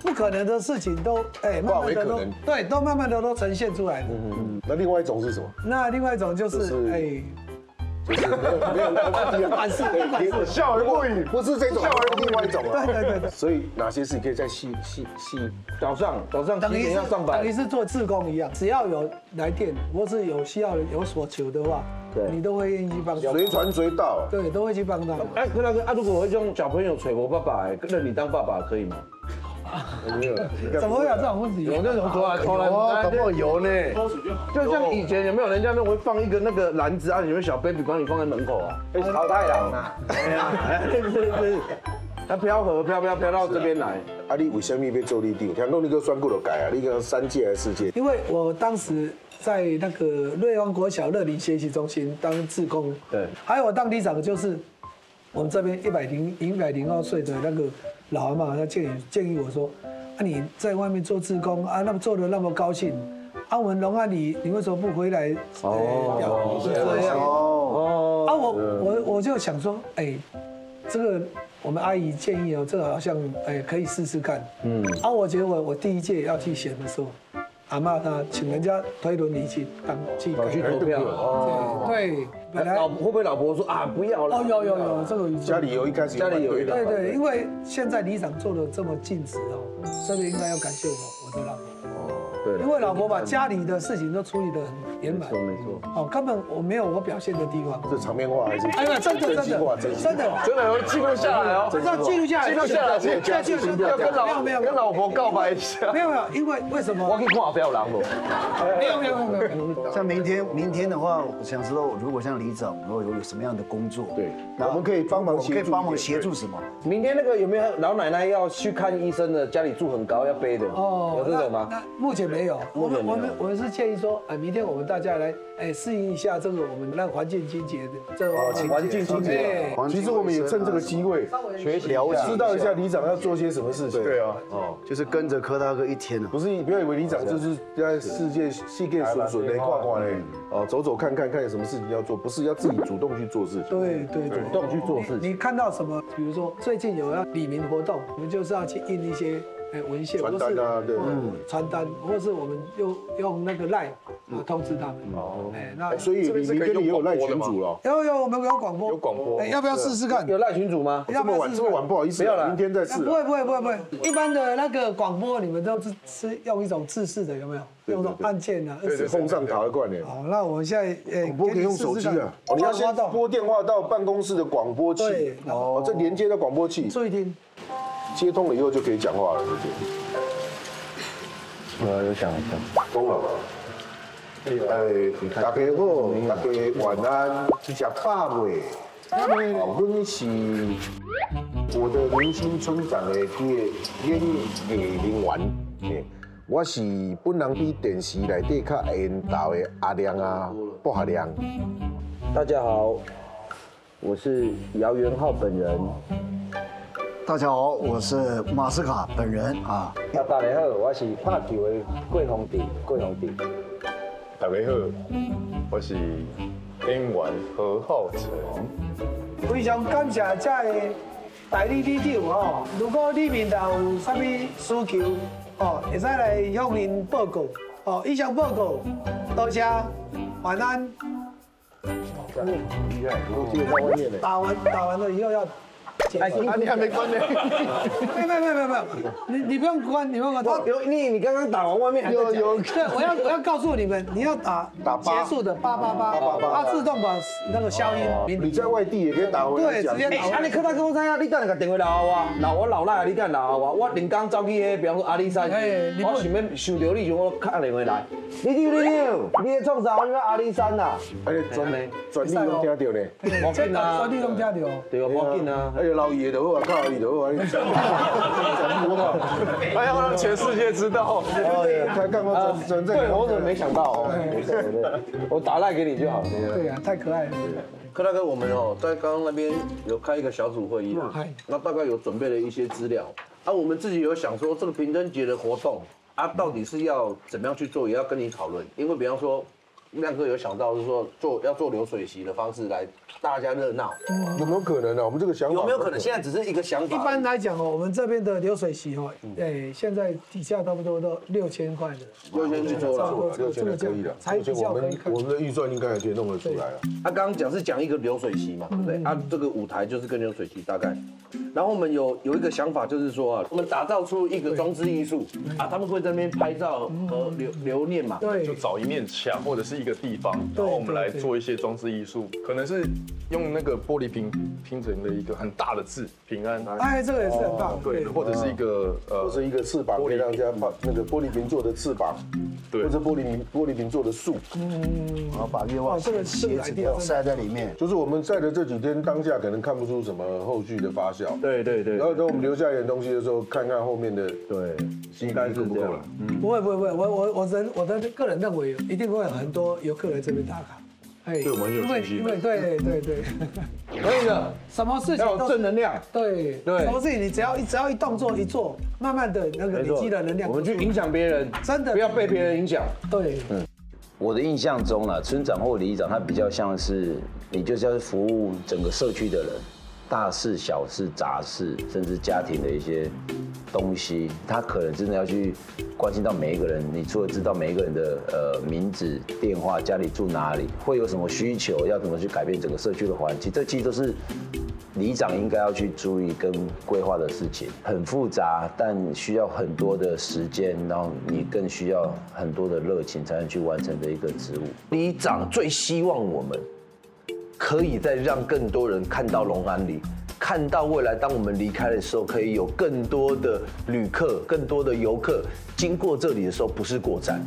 不可能的事情都哎慢慢的都对，都慢慢的都呈现出来嗯。嗯，那另外一种是什么？那另外一种就是哎。就是没有没有那个不管是不管是笑而不语，不是这种，笑而另外一种啊。对对对。所以哪些事可以再细细细？早上早上几点要上班？等于是做志工一样，只要有来电或是有需要有所求的话，对你都会愿意去帮。随传随到。对，都会去帮他。哎，柯大哥啊，如果我用小朋友捶我爸爸，哎，认你当爸爸可以吗？没有，怎么会有这种问题？有那种投来投来，搞不好有呢。就像以前有没有人家那会放一个那个篮子啊，有没有小 baby 帮你放在门口啊？被淘汰了啊！对呀，是是。它飘河飘飘飘到这边来，啊，你为什么要做立定？听讲你个算过了改啊，你个三届还是四届？因为我当时在那个瑞安国小乐龄学习中心当志工，对，还有我当里长就是我们这边一百零一百零二岁的那个老阿妈，她建议建议我说，啊你在外面做志工啊，那么做的那么高兴，啊我们龙啊你你为什么不回来？哦，是这样哦，啊我我我就想说，哎，这个。我们阿姨建议哦，这个好像哎可以试试看。嗯，啊，我觉得我我第一届要去选的时候，阿妈她请人家推轮椅去当去去投票。哦，对，本来老会不会老婆说啊不要了？哦，有有有这个家里有一开始家里有一对对，因为现在里长做的这么尽职哦，这个应该要感谢我我的老婆。对，因为老婆把家里的事情都处理得很圆满，没错没错。哦，根本我没有我表现的地方。这场面话还是？哎呀，真的真的真的真的有记录下来哦，要记录下来，记录下来，这就是要跟老没有跟老婆告白一下。没有没有，因为为什么？我可以看不要狼了。没有没有没有。像明天明天的话，我想知道，如果像李总，如果有有什么样的工作，对，我们可以帮忙协助，可以帮忙协助什么？明天那个有没有老奶奶要去看医生的，家里住很高要背的？哦，有这种吗？目前没有，我们我们我们是建议说，哎，明天我们大家来，哎，适应一下这个我们那环境清洁的这个环境清洁。其实我们也趁这个机会学习了解，知道一下里长要做些什么事情。对啊，哦，就是跟着柯大哥一天啊。不是，不要以为里长就是在世界世界顺顺的逛逛嘞，哦，走走看看看有什么事情要做，不是要自己主动去做事情。对对对，主动去做事情。你看到什么？比如说最近有要李明活动，我们就是要去印一些。哎，文献传单啊，对，嗯，传单，或是我们用用那个赖啊通知他们。哦，哎，那所以你跟你也有赖群主了？有有，我们有广播。有广播。哎，要不要试试看？有赖群主吗？这么晚这么晚，不好意思，不要了，明天再试。不会不会不会不会，一般的那个广播你们都是是用一种自式的，有没有？用那种按键啊，对对，风上卡罐的。好，那我们现在哎，广播可以用手机啊。你要先拨电话到办公室的广播器，哦，再连接到广播器。注意听。接通了以后就可以讲话了，对不对？我有想一下，通了。哎，大家好，大家晚安，食饱未？哦，我是我的明星村长的这个演艺人员，我是本人比电视内底较缘投的阿亮啊，不阿亮。大家好，我是姚元浩本人。大家好，我是马斯卡本人啊。大家好，我是拍球的桂红弟，桂红弟。大家好，我是演员何浩成。非常感谢这个代理队长哦，如果里面有啥物需求哦，会使来向您报告哦。以上报告，多谢，晚安。打完打完了以后要。哎，你还没关呢？没有没有没有没有，你你不用关，你不用关。有你你刚刚打完外面有有。对，我要我要告诉你们，你要打打结束的八八八，它自动把那个消音。你在外地也可以打回来。对，直接打。啊，你柯大哥，我知影，你等下个电话留我，留我老赖，你等下留我。我临刚走去迄，比方说阿里山，我想要想到你，就我卡电话来。你你你你在创啥？我阿里山呐。哎，专专利拢听到咧。无紧啊，专利拢听到。对啊，我紧啊。哎呦，老老爷的，我靠伊的，我你讲不好，还要让全世界知道。哎，他干过真真正，对，我怎么没想到哦？我打赖给你就好了。对呀，太可爱了。柯大哥，我们哦在刚刚那边有开一个小组会议啊，那大概有准备了一些资料啊，我们自己有想说这个平灯节的活动啊，到底是要怎么样去做，也要跟你讨论，因为比方说。亮哥有想到是说做要做流水席的方式来大家热闹，有没有可能呢？我们这个想法有没有可能？现在只是一个想法。一般来讲哦，我们这边的流水席哦，哎，现在底下差不多都六千块的，六千去做了，六千就可以了。才比较可以看。我们的预算应该也可以弄得出来了。他刚刚讲是讲一个流水席嘛，对不对？啊，这个舞台就是跟流水席大概。然后我们有有一个想法，就是说啊，我们打造出一个装置艺术啊，他们会在那边拍照和留留念嘛，对，就找一面墙或者是一个地方，然后我们来做一些装置艺术，可能是用那个玻璃瓶拼成的一个很大的字“平安”，哎，这个也是很棒，对，或者是一个呃，或是一个翅膀，可以让人家把那个玻璃瓶做的翅膀，对，或者玻璃瓶玻璃瓶做的树，嗯，然后把愿望写写塞在里面，就是我们在的这几天当下可能看不出什么后续的发酵，对对对，然后等我们留下一点东西的时候，看看后面的，对，应该是不够了，嗯，不会不会不会，我我我人我的个人认为一定会有很多游客来这边打卡。哎，对我们有信心。因为对对对，可 以的。什么事情都正能量。对对，什么事情你只要一只要一动作一做，慢慢的那个累积的能量，我们去影响别人，真的不要被别人影响。对，嗯，我的印象中呢，村长或里长他比较像是你就是要服务整个社区的人，大事小事杂事，甚至家庭的一些。东西，他可能真的要去关心到每一个人。你除了知道每一个人的呃名字、电话、家里住哪里，会有什么需求，要怎么去改变整个社区的环境，这其实都是里长应该要去注意跟规划的事情。很复杂，但需要很多的时间，然后你更需要很多的热情才能去完成的一个职务。里长最希望我们可以再让更多人看到龙安里。看到未来，当我们离开的时候，可以有更多的旅客、更多的游客经过这里的时候，不是过站，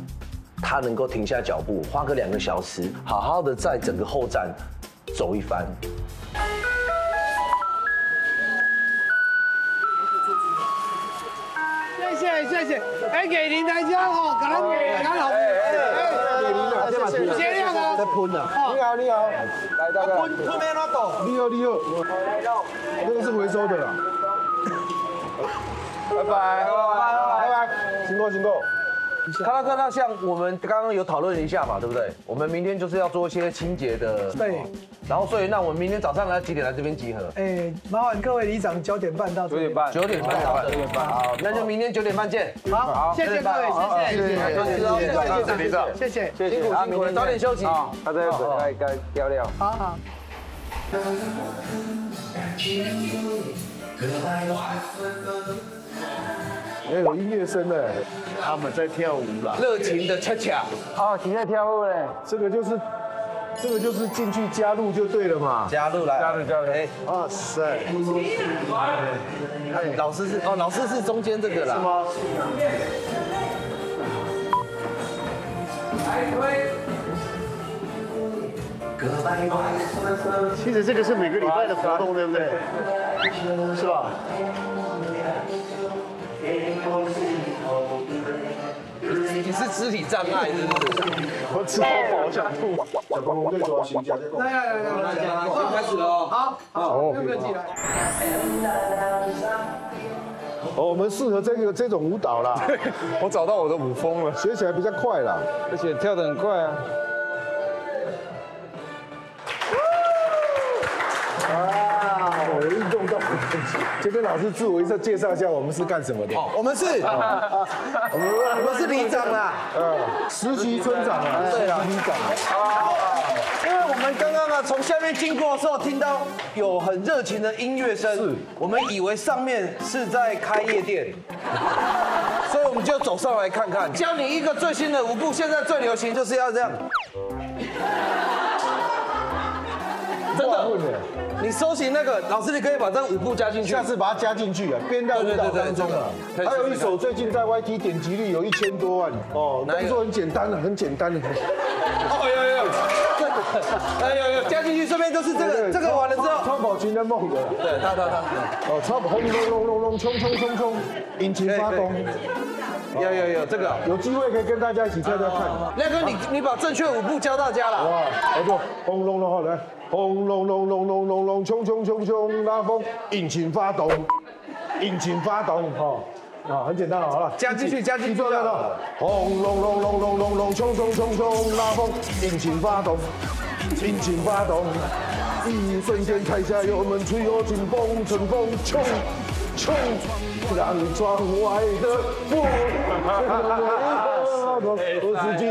他能够停下脚步，花个两个小时，好好的在整个后站走一番。谢谢谢谢，哎，给您大家哦，感恩感恩老师，谢在喷呢，你好你好，来大哥，喷喷没那多，你好你好，这个是回收的啦，拜拜。拜拜。拜拜，辛苦辛苦。卡拉克，那像我们刚刚有讨论一下嘛，对不对？我们明天就是要做一些清洁的，对。然后所以那我们明天早上来几点来这边集合？哎，麻烦各位里长九点半到。九点半，九点半到九点半。好，那就明天九点半见。好，好，谢谢各位，谢谢，谢谢，谢谢谢谢，谢谢，辛苦辛苦，早点休息。他在该该调料。好好。哎，有音乐声呢，他们在跳舞啦，热情的恰恰。哦，你在跳舞嘞？这个就是，这个就是进去加入就对了嘛。加入来，加入加入。哎，哇塞！哎，老师是哦，老师是中间这个啦。是吗？其实这个是每个礼拜的活动，对不对？是吧？你是肢体障碍是不是？我吃饱好想吐。来来来来来，开始了哦。好，好，六个起来。哦，我们适合这个这种舞蹈啦。我找到我的舞风了，学起来比较快啦，而且跳得很快啊。到，先跟老师自我一下介绍一下，我们是干什么的？我们是，我们是里长啊，嗯，实习村长啊，对啊，里长。因为我们刚刚啊从下面经过的时候，听到有很热情的音乐声，我们以为上面是在开夜店，所以我们就走上来看看，教你一个最新的舞步，现在最流行就是要这样，真的。你收起那个老师，你可以把这个舞步加进去，下次把它加进去啊，编到舞蹈当中啊。还有一首最近在 YT 点击率有一千多万哦，动作很简单的，很简单的。哦有有哎有有加进去，顺便就是这个这个完了之后，超跑情人梦的，对他他他，哦，超跑轰隆隆隆隆，冲冲冲冲，引擎发动。有有有这个，有机会可以跟大家一起跳跳看。亮哥，你你把正确舞步教大家了。哇，来做轰隆隆好来，轰隆隆隆隆隆隆，冲冲冲冲，拉风，引擎发动，引擎发动，哈。啊，很简单了，好了，加进去，加进去，做到了。轰隆隆隆隆隆隆，冲冲冲冲，拉风，引擎发动，引擎发动，一瞬间踩下油门，吹过劲风，乘风冲冲，让窗外的风。我司机，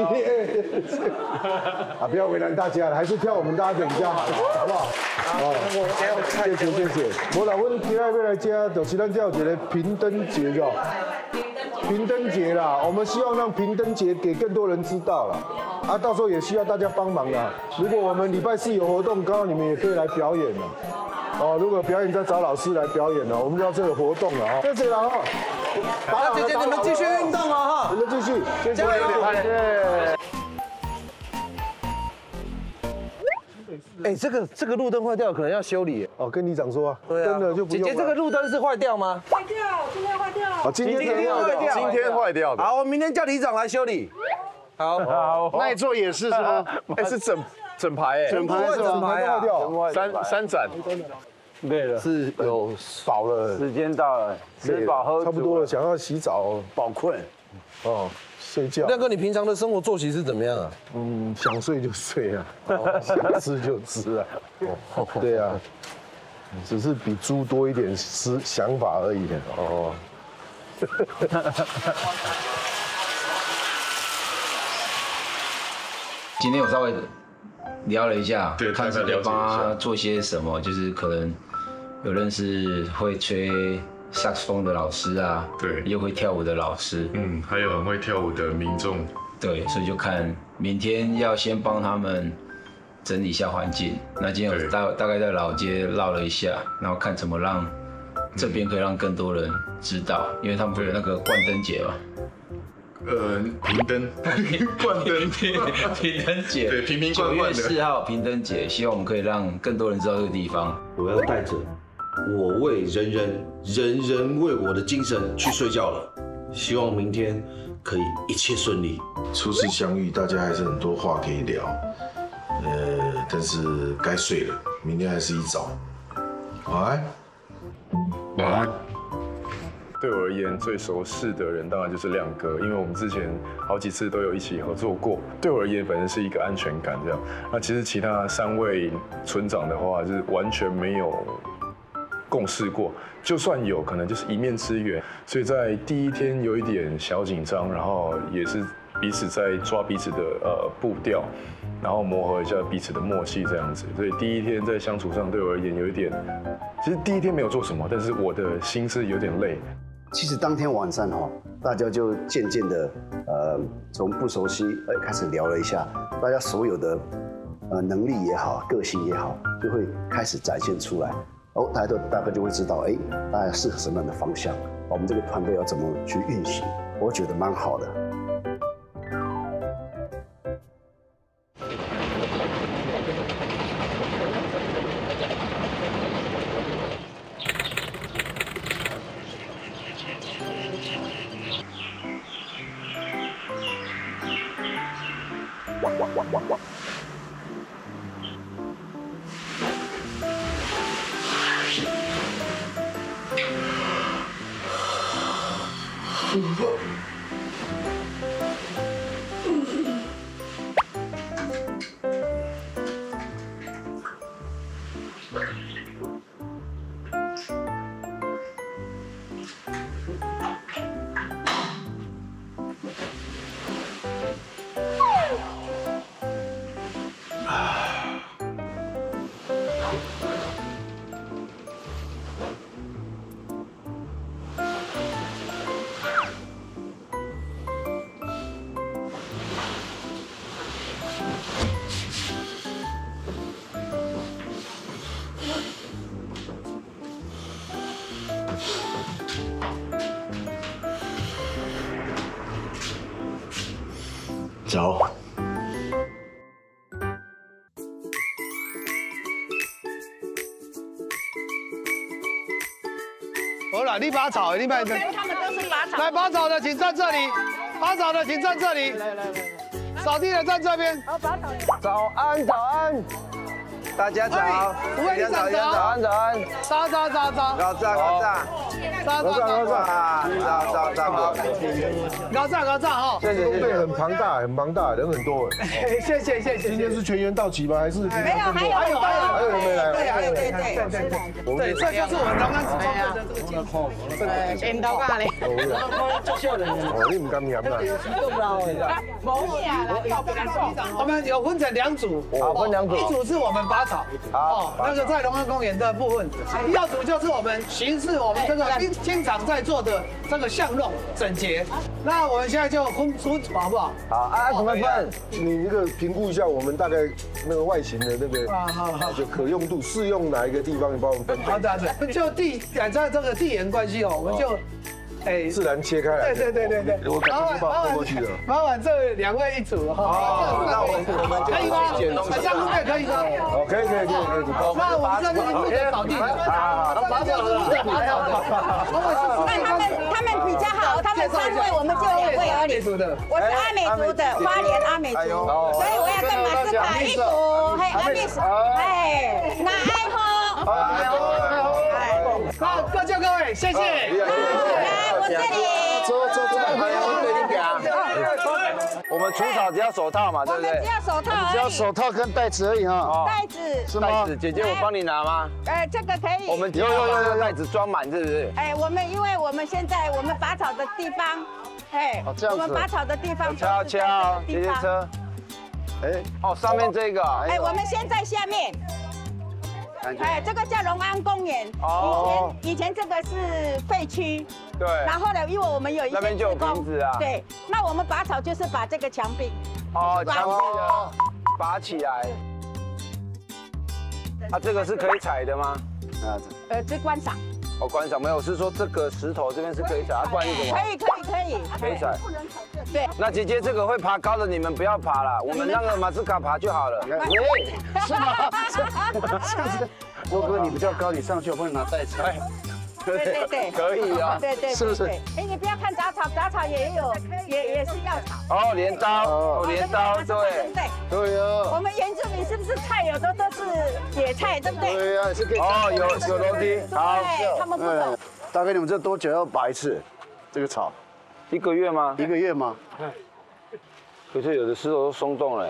啊，不要为难大家了，还是跳我们大家比较好，好不好？哦，谢谢谢谢。无啦，阮今仔要来遮，就是咱这有一个平灯节，是吧？平灯节啦，我们希望让平灯节给更多人知道了。啊，到时候也需要大家帮忙啦。如果我们礼拜四有活动，刚好你们也可以来表演了。哦，如果表演再找老师来表演了，我们就要这个活动了啊。谢谢了哈。好了，姐姐你们继续运动哦哈。你们继续，加油！谢。哎，这个这个路灯坏掉，可能要修理。哦，跟李长说啊。对啊。真的就不用。姐姐，这个路灯是坏掉吗？坏掉，今天坏掉。好，今天坏掉。今天坏掉的。好，我明天叫李长来修理。好。好。那一座也是是吗？哎，是整整排哎。整排是整排坏掉。三三盏。累了，是有饱了。时间到了，吃饱喝差不多了，想要洗澡，饱困。哦。睡觉，亮哥，你平常的生活作息是怎么样啊？嗯，想睡就睡啊，想吃就吃啊。哦，对啊，只是比猪多一点思想法而已。哦。今天我稍微聊了一下，对，看是要帮他做些什么，就是可能有认识会吹。萨克斯风的老师啊，对，又会跳舞的老师，嗯，还有很会跳舞的民众，对，所以就看明天要先帮他们整理一下环境。那今天我大大概在老街绕了一下，然后看怎么让这边可以让更多人知道，因为他们会有那个冠灯节嘛。呃，平灯，冠灯，平灯节，对，平平灌灌的。九月四号平灯节，希望我们可以让更多人知道这个地方。我要带着。我为人人，人人为我的精神去睡觉了。希望明天可以一切顺利。初次相遇，大家还是很多话可以聊。呃，但是该睡了，明天还是一早。晚安。晚安。对我而言，最熟识的人当然就是亮哥，因为我们之前好几次都有一起合作过。对我而言，本身是一个安全感这样。那其实其他三位村长的话，就是完全没有。共事过，就算有可能就是一面之缘，所以在第一天有一点小紧张，然后也是彼此在抓彼此的呃步调，然后磨合一下彼此的默契这样子。所以第一天在相处上对我而言有一点，其实第一天没有做什么，但是我的心是有点累。其实当天晚上哈，大家就渐渐的呃从不熟悉哎开始聊了一下，大家所有的呃能力也好，个性也好，就会开始展现出来。哦，大家都大概就会知道，哎，大家适合什么样的方向，我们这个团队要怎么去运行，我觉得蛮好的。好了，你拔草，你买跟他们都是拔草。来拔草的请站这里，拔草的请站这里来来，扫地的站这边。好，拔草早安，早安，大家早，吴伟你早早安，早安，早早早早，高炸高炸，早早早早，啊，早早早好，高炸高炸哈。这个队很庞大，很庞大，人很多哎。谢谢谢谢。今天是全员到齐吗？还是没有，还有还有还有人没来？对对对对对对，这就是我们刚刚直播的这个镜头。剪刀咖喱。哦，你唔敢嫌啦。我们有分成两组，好分两组一组是我们拔草，哦，那个在龙安公园的部分；第二组就是我们巡视我们这个经经常在做的这个巷弄整洁。那我们现在就分出组好不好？好啊，怎么分？你那个评估一下，我们大概那个外形的那个啊好好就可用度，适用哪一个地方，你帮我们好的好的，就地在这个地缘关系哦，我们就。哎，自然切开来。对对对对对，我赶紧把它过去了。麻烦这两位一组哈。好，那我们我们可以吗？这样子可以吗？哦，可以可以可以可以。那我们这边负责扫地的，好，拔草的负责拔草的。那他们他们比较好，他们三位，我们就两位而已。我是阿美族的，花莲阿美族，所以我要跟马斯卡一组，嘿，阿美族，哎，那爱好。好，各就各位，谢谢。来，我这里。走走走，我们除草只要手套嘛，对不对？只要手套而已。只要手套跟袋子而已哈。袋子。是吗？袋子，姐姐我帮你拿吗？哎，这个可以。我们有有有有袋子装满，是不是？哎，我们因为我们现在我们拔草的地方，哎，我们拔草的地方。敲敲，姐姐车。哎，哦，上面这个。哎，我们先在下面。哎，这个叫龙安公园。哦。以前以前这个是废区。对。然后呢，因为我们有一些那边就有房子啊。对。那我们拔草就是把这个墙壁。哦，墙壁的拔起来。啊，这个是可以踩的吗？啊，呃，这观赏。哦，观赏没有，是说这个石头这边是可以踩，啊，不然你怎么？可以可以可以。可以踩。不能踩这。对。那姐姐这个会爬高的，你们不要爬了，我们让个马斯卡爬就好了。喂，是吗？这样子，波哥你比较高，你上去我帮你拿袋子。对对对，可以啊，对对，是不是？哎，你不要看杂草，杂草也有，也也是药草。哦，镰刀，哦，镰刀，对，对，对啊。我们原住民是不是菜有的都是野菜，对不对？对啊，是可以。哦，有有楼梯，好。他们不懂。大哥你们这多久要拔一次？这个草？一个月吗？一个月吗？可是有的石头都松动了。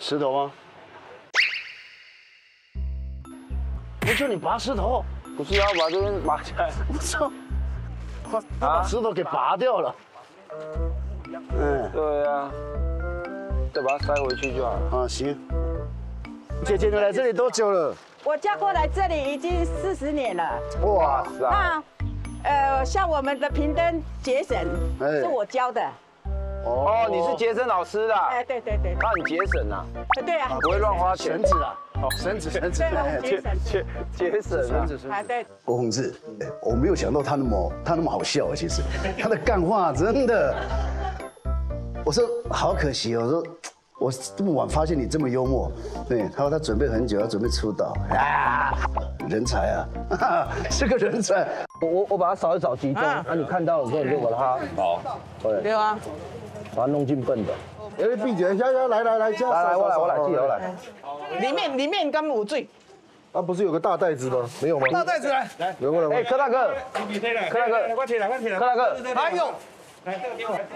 石头吗？我叫你拔石头？不是要把这边拔起来？不是，把石头给拔掉了。嗯，对呀，再把它塞回去就好了。啊，行。姐姐，你来这里多久了？我嫁过来这里已经四十年了。哇塞！那，呃，像我们的平灯节省是我教的。哦，你是节省老师的？哎，对对对。那你节省啊？对啊。不会乱花钱。绳子啊。哦，绳子，绳子，节节节省啊。啊，对。郭宏志，我没有想到他那么他那么好笑，其实他的干话真的。我说好可惜哦，我说我这么晚发现你这么幽默。对，他说他准备很久，要准备出道啊，人才啊，是个人才。我我我把它扫一扫集中，啊，你看到了之后你就把它好，对，对啊，把它弄进笨的。哎，闭嘴，来来来来来，来来我来我来，记得来。里面里面刚有水。啊，不是有个大袋子吗？没有吗？大袋子来来，有过来。哎，柯大哥，柯大哥，我起来，我起来。柯大哥，还有。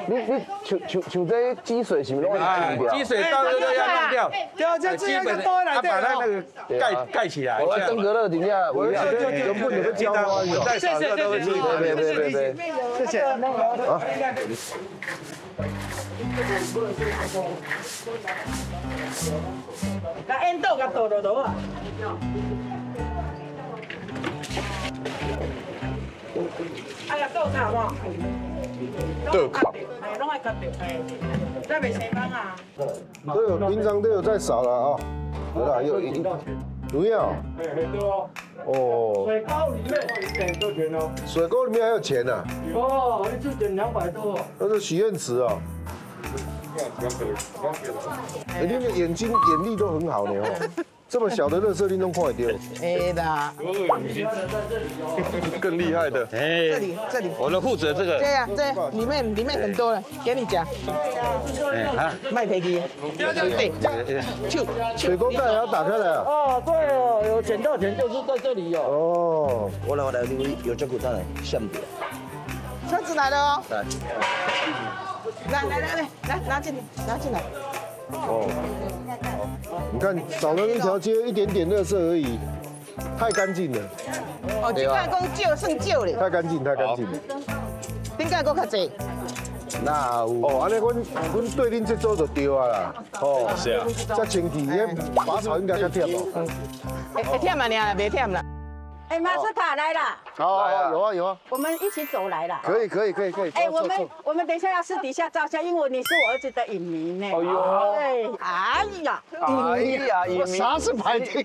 你你像像像这积水是不是拢要清掉？积水到了都要弄掉，对啊，这基本都来把它那个盖盖起来。我登革热底下，我要就全部你们教吗？带扫帚都会注意，对对对对。谢谢。好。甲烟斗甲倒落落啊！哎呀，倒茶嘛。豆卡，哎，拢爱卡掉，哎，再袂成班啊。都有，平常都有在扫了啊。有啦，有一不要。哎，很多。哦。水沟里面点多钱哦。水沟里面还有钱呢。哦，一次点两百多。那是许愿池啊。你的眼睛眼力都很好呢哦。这么小的热色你都看得到？哎啦，更厉害的，哎这里这里，我的负责这个对呀，这里面里面很多了，给你讲。哎啊，卖飞机，对，就水沟盖要打开来啊？哦，对哦，有捡到钱就是在这里哦。哦，我来我来，你有这股蛋来，像不？车子来了哦，来来，来来来来来拿进来，拿进来。哦，你看少了一条街，一点点垃圾而已，太干净了。哦，这摆讲少算少咧，太干净，太干净了。顶摆讲较济。那有哦，安尼阮阮对恁这组就对啊啦。哦，是啊，这清气，那拔草应该较忝哦。会会忝啊，尔袂忝啦。哎，马斯卡来了，好，有啊有啊，我们一起走来了。可以可以可以可以。哎，我们我们等一下要私底下照相，因为你是我儿子的影迷呢。哎呦对，哎呀，哎呀，影迷啥是排定？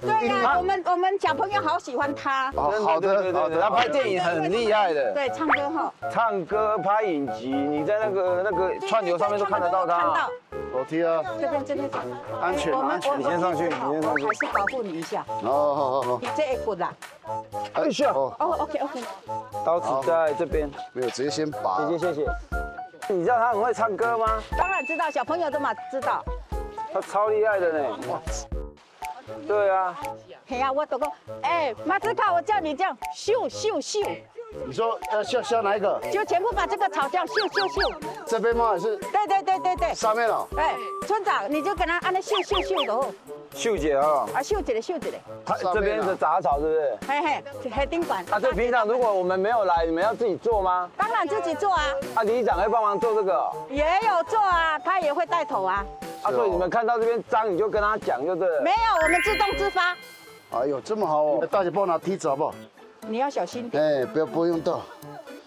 对呀，我们我们小朋友好喜欢他。好好的好的，他拍电影很厉害的，对，唱歌哈。唱歌拍影集，你在那个那个串流上面都看得到他。看到。楼梯啊，这边这边安全安全你先上去，你先上去还。是保护你一下。哦好好好你，这一股啦。哎下，哦，OK OK。刀子在这边，没有直接先拔。谢谢谢谢。你知道他很会唱歌吗？当然知道，小朋友都嘛知道。他超厉害的呢。对啊，嘿呀，我都讲，哎，马斯卡，我叫你这样咻咻咻，你说要下下哪一个？就全部把这个草这样咻咻咻。这边吗？还是对对对对对。上面哦？哎，村长，你就跟他按那秀秀秀的哦，秀姐啊，啊秀姐的秀姐的，他这边是杂草是不是？嘿嘿，黑丁管。啊，这平常如果我们没有来，你们要自己做吗？当然自己做啊，啊，里长会帮忙做这个哦。也有做啊，他也会带头啊。啊，所以你们看到这边脏，你就跟他讲，就对了。没有，我们自动自发，哎呦，这么好哦！大姐帮我拿梯子好不好？你要小心点。哎，不要不用动，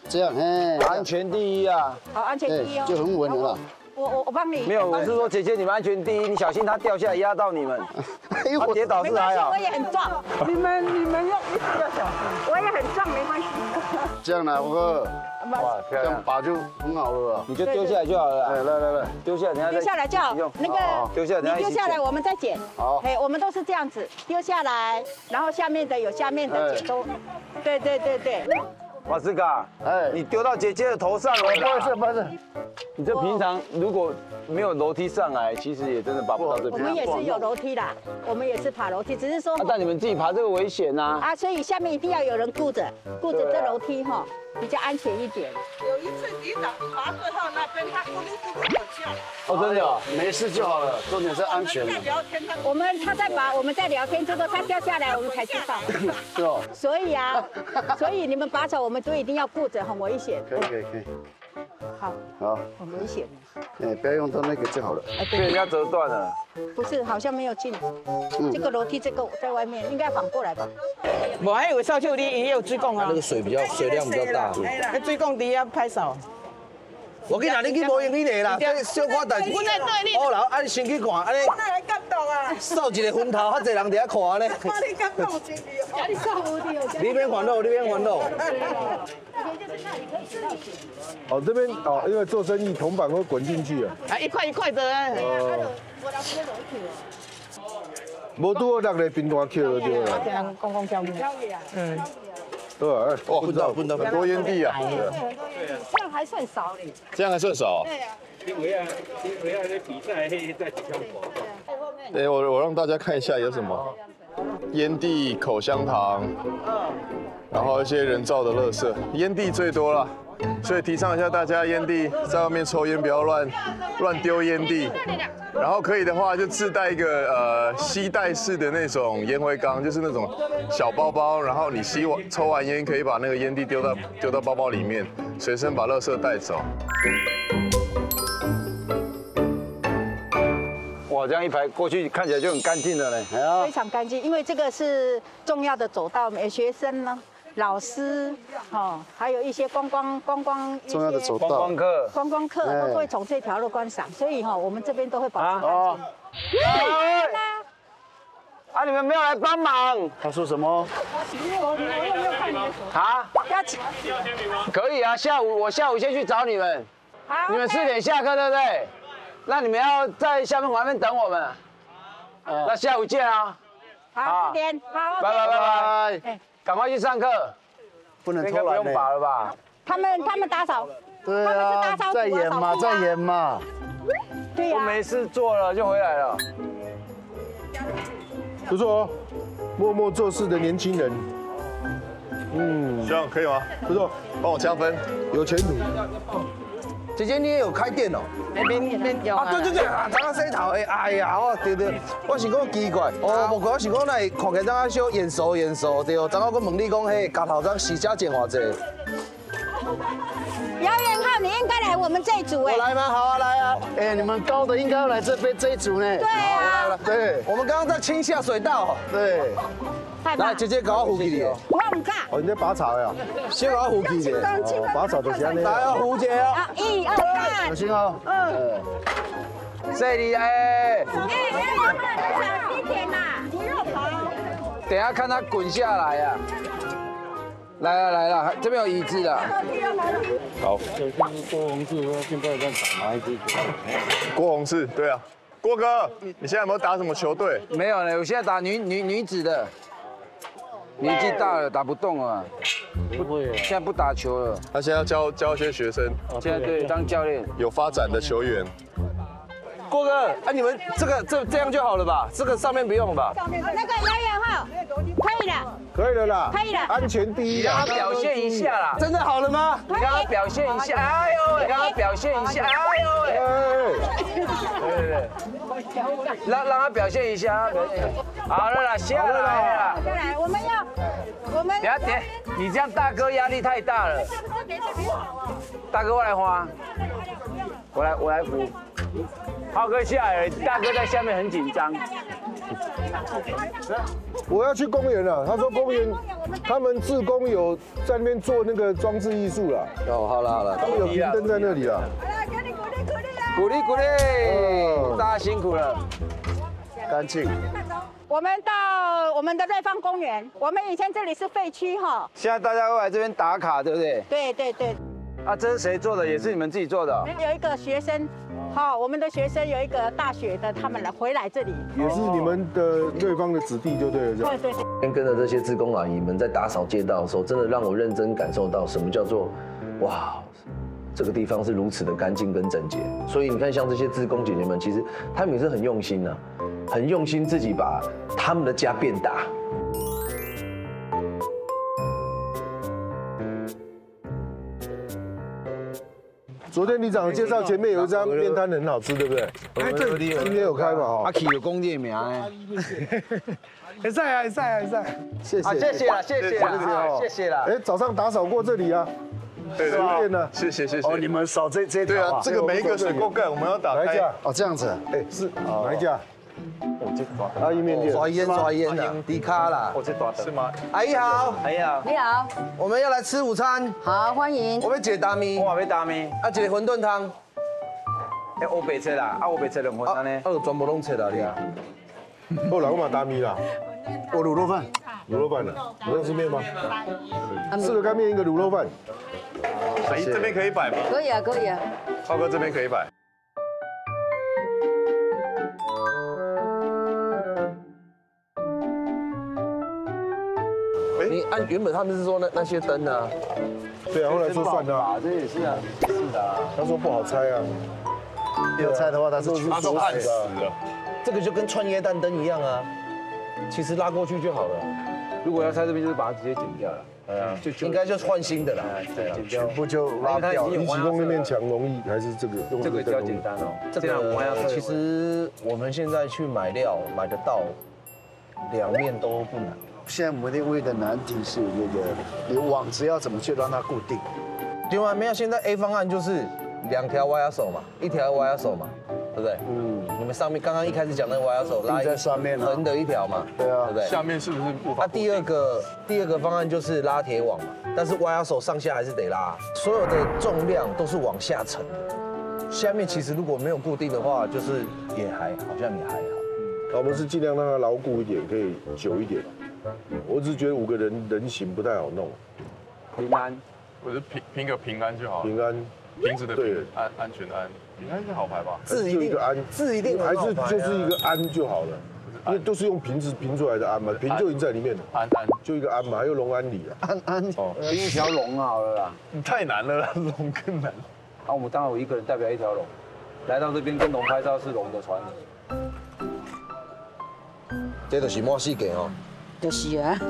这样哎，安全第一啊。好，安全第一哦。就很稳了啦。我我我帮你。没有，我是说姐姐，你们安全第一，你小心它掉下来压到你们。他跌倒没关系，是还好我。也很壮。你们你们要一定要小心。我也很壮，没关系。这样啦，我哥，哇，漂这样亮。拔就很好了啊。你就丢下来就好了。哎，来来来，丢下来，等下再丢下来就好。那个丢下来，你丢下来，我们再捡。好哎，我们都是这样子丢下来，然后下面的有下面的捡都。对对对对。马斯卡，哎，你丢到姐姐的头上了。不好意思，不好意思，你这平常如果没有楼梯上来，其实也真的拔不到这边我边。们也是有楼梯的，我们也是爬楼梯，只是说啊，但你们自己爬这个危险呐。啊，所以下面一定要有人顾着，顾着这楼梯哈，比较安全一点。有一次你长爬最后那边，他咕噜咕噜走下来。哦，真的哦。没事就好了，重点是安全。在聊天，他我们他在拔，我们在聊天，结果他掉下来，我们才知道。是哦，所以啊，所以你们拔草，我们都一定要顾着，很危险。可以可以可以，好，好，很危险。哎，不要用到那个就好了。哎，被人家折断了。不是，好像没有进。嗯这个楼梯，这个在外面，应该反过来吧？我还以为少秀里也有追贡啊。那个水比较水量比较大。那水管底下拍手。我跟你讲，你去无用你个啦，这小可代志。我在对你好啦，啊你先去看，安来感动啊！扫一个分头，遐侪人在遐看咧。我你感动真的哦。家里上无敌哦。你别烦恼，你别烦恼。哦，这边哦，因为做生意铜板会滚进去啊。啊，一块一块的啊。哦。无拄好落来冰单捡。嗯。对哇，很多很多很多烟蒂啊，这样还算少嘞。这样还算少。对啊。因为啊，因为啊，那比赛迄在底下跑。哎，我我让大家看一下有什么，烟蒂、口香糖，然后一些人造的垃圾，烟蒂最多了，所以提倡一下大家烟蒂在外面抽烟不要乱乱丢烟蒂，然后可以的话就自带一个呃吸带式的那种烟灰缸，就是那种小包包，然后你吸完抽完烟可以把那个烟蒂丢到丢到包包里面，随身把垃圾带走。哇，这样一排过去看起来就很干净了嘞。非常干净，因为这个是重要的走道，每学生呢、老师，哦，还有一些观光观光一些重要的走道观光客观光客哎都会从这条路观赏，所以哈，我们这边都会保持哦干净。啊，你们没有来帮忙他说什么？我我有没有看你的手？啊？要起可以啊，下午我下午先去找你们。好你们四点下课对不对？那你们要在校门口那边等我们。那下午见啊！好，四点，好，拜拜拜拜。拜，赶快去上课。不能应该不用偷懒了吧？他们他们打扫，对他们是打啊，扫再演嘛，在演嘛。对呀。我没事做了就回来了。不错哦，默默做事的年轻人。嗯，这样可以吗？不错，帮我加分，有前途。姐姐你也有开店哦？那边边有啊，对对对，啊，张洗头的，哎呀，我对对，我是讲奇怪，哦，无怪我是讲来看起来张小眼熟眼熟，对哦，张我问你讲，嘿，夹头怎时价钱偌济？姚元浩，你应该来我们这一组哎。我来吗？好啊，来啊！哎，你们高的应该要来这边这一组呢。对啊，对，我们刚刚在清下水道。对，来，姐姐搞我扶起你。我唔敢。哦，你在拔草呀？先搞我扶起你。哦，拔草就是安尼。来哦，胡姐哦。啊，一二三。小心哦。嗯。这里哎，哎，杨元浩，你小心点呐，肌肉跑。等一下看他滚下来啊！来了来了，这边有椅子的。好。郭宏志说现在在打哪一支球？郭宏志，对啊，郭哥，你现在有没有打什么球队？没有呢，我现在打女女女子的，年纪大了打不动了，不会，现在不打球了，他现在要教教一些学生，现在对当教练。有发展的球员。郭哥，啊，你们这个这这样就好了吧？这个上面不用吧？那个姚元浩，可以了。可以了啦，可以了安全第一啊让他。表现一下啦，真的好了吗？你让他表现一下，哎呦喂，让他表现一下，哎呦喂，对对对，让让他表现一下，好了啦，下来了。再来，我们要，我们等下点，你这样大哥压力太大了，大哥我来花，我来我来扶，浩哥下来，大哥在下面很紧张。我要去公园了。他说公园，他们自工有在那边做那个装置艺术了。哦，好了好了，他们有明灯在那里了。鼓励鼓励鼓励鼓励，大家辛苦了。干净。我们到我们的瑞芳公园，我们以前这里是废区哈。现在大家都来这边打卡，对不对？对对对，啊，这是谁做的？也是你们自己做的哦？有一个学生，好，我们的学生有一个大学的，他们来回来这里。也是你们的对方的子弟就对了，对对对。跟跟着这些志工阿姨们在打扫街道的时候，真的让我认真感受到什么叫做哇，这个地方是如此的干净跟整洁。所以你看，像这些志工姐姐们，其实她们也是很用心呐、很用心自己把他们的家变大。昨天李长介绍前面有一张面摊很好吃，对不对？哎对今天有开嘛？哦阿奇有工店名哎，还在啊，还在啊，还在。谢谢，啊谢谢啦谢谢啦哦谢谢啦哎，早上打扫过这里啊，对是吧？呢？谢谢谢谢。哦，你们扫这这条对啊，这个每一个水沟盖我们要打开。哦，这样子。哎，是哪一家？阿姨面店。抓烟抓烟的，迪卡啦。我这短是吗？阿姨好，阿姨好，你好，我们要来吃午餐。好，欢迎。我们解大米，我要打面，啊，一个馄饨汤。哎，我白切啦，啊，我白切两份安尼。啊，全部拢切了你啊。后来我买大米啦，我卤肉饭，卤肉饭了，你要吃面吗？四个干面，一个卤肉饭。阿姨这边可以摆吗？可以啊，可以啊。浩哥这边可以摆。按原本他们是说那那些灯啊，对啊，后来说算了，这也是啊，是的。他说不好拆啊。要拆的话，他是去他说按死了。这个就跟穿椰蛋灯一样啊，其实拉过去就好了。如果要拆这边，就是把它直接剪掉了。哎呀，就应该就是换新的啦。对啊，全部就拉掉。一起用那面墙容易还是这个这个比较简单哦。这样我要个其实我们现在去买料买得到，两面都不难。现在我们的唯一的难题是那个，你网子要怎么去让它固定？另外？没有，现在 A 方案就是两条挖牙手嘛，一条挖牙手嘛，对不对？嗯。你们上面刚刚一开始讲那个挖牙手拉在上面啊横的一条嘛，对啊对不对？下面是不是不那第二个第二个方案就是拉铁网嘛，但是挖牙手上下还是得拉，所有的重量都是往下沉的。下面其实如果没有固定的话，就是也还好像也还好。我们是尽量让它牢固一点，可以久一点。我只是觉得五个人人形不太好弄，平安，我是平拼个平安就好了。平安，瓶子的对平，安安全的安，平安是好牌吧？字一定个安，字一定还是就是一个安就好了。因为都是用瓶子评出来的安嘛，瓶就已经在里面了。安安就一个安嘛，还有龙安里啊。安安哦，拼一条龙好了啦。太难了啦，龙更难。啊，我们当然我一个人代表一条龙，来到这边跟龙拍照是龙的传人。这都是满世界哦。就是啊。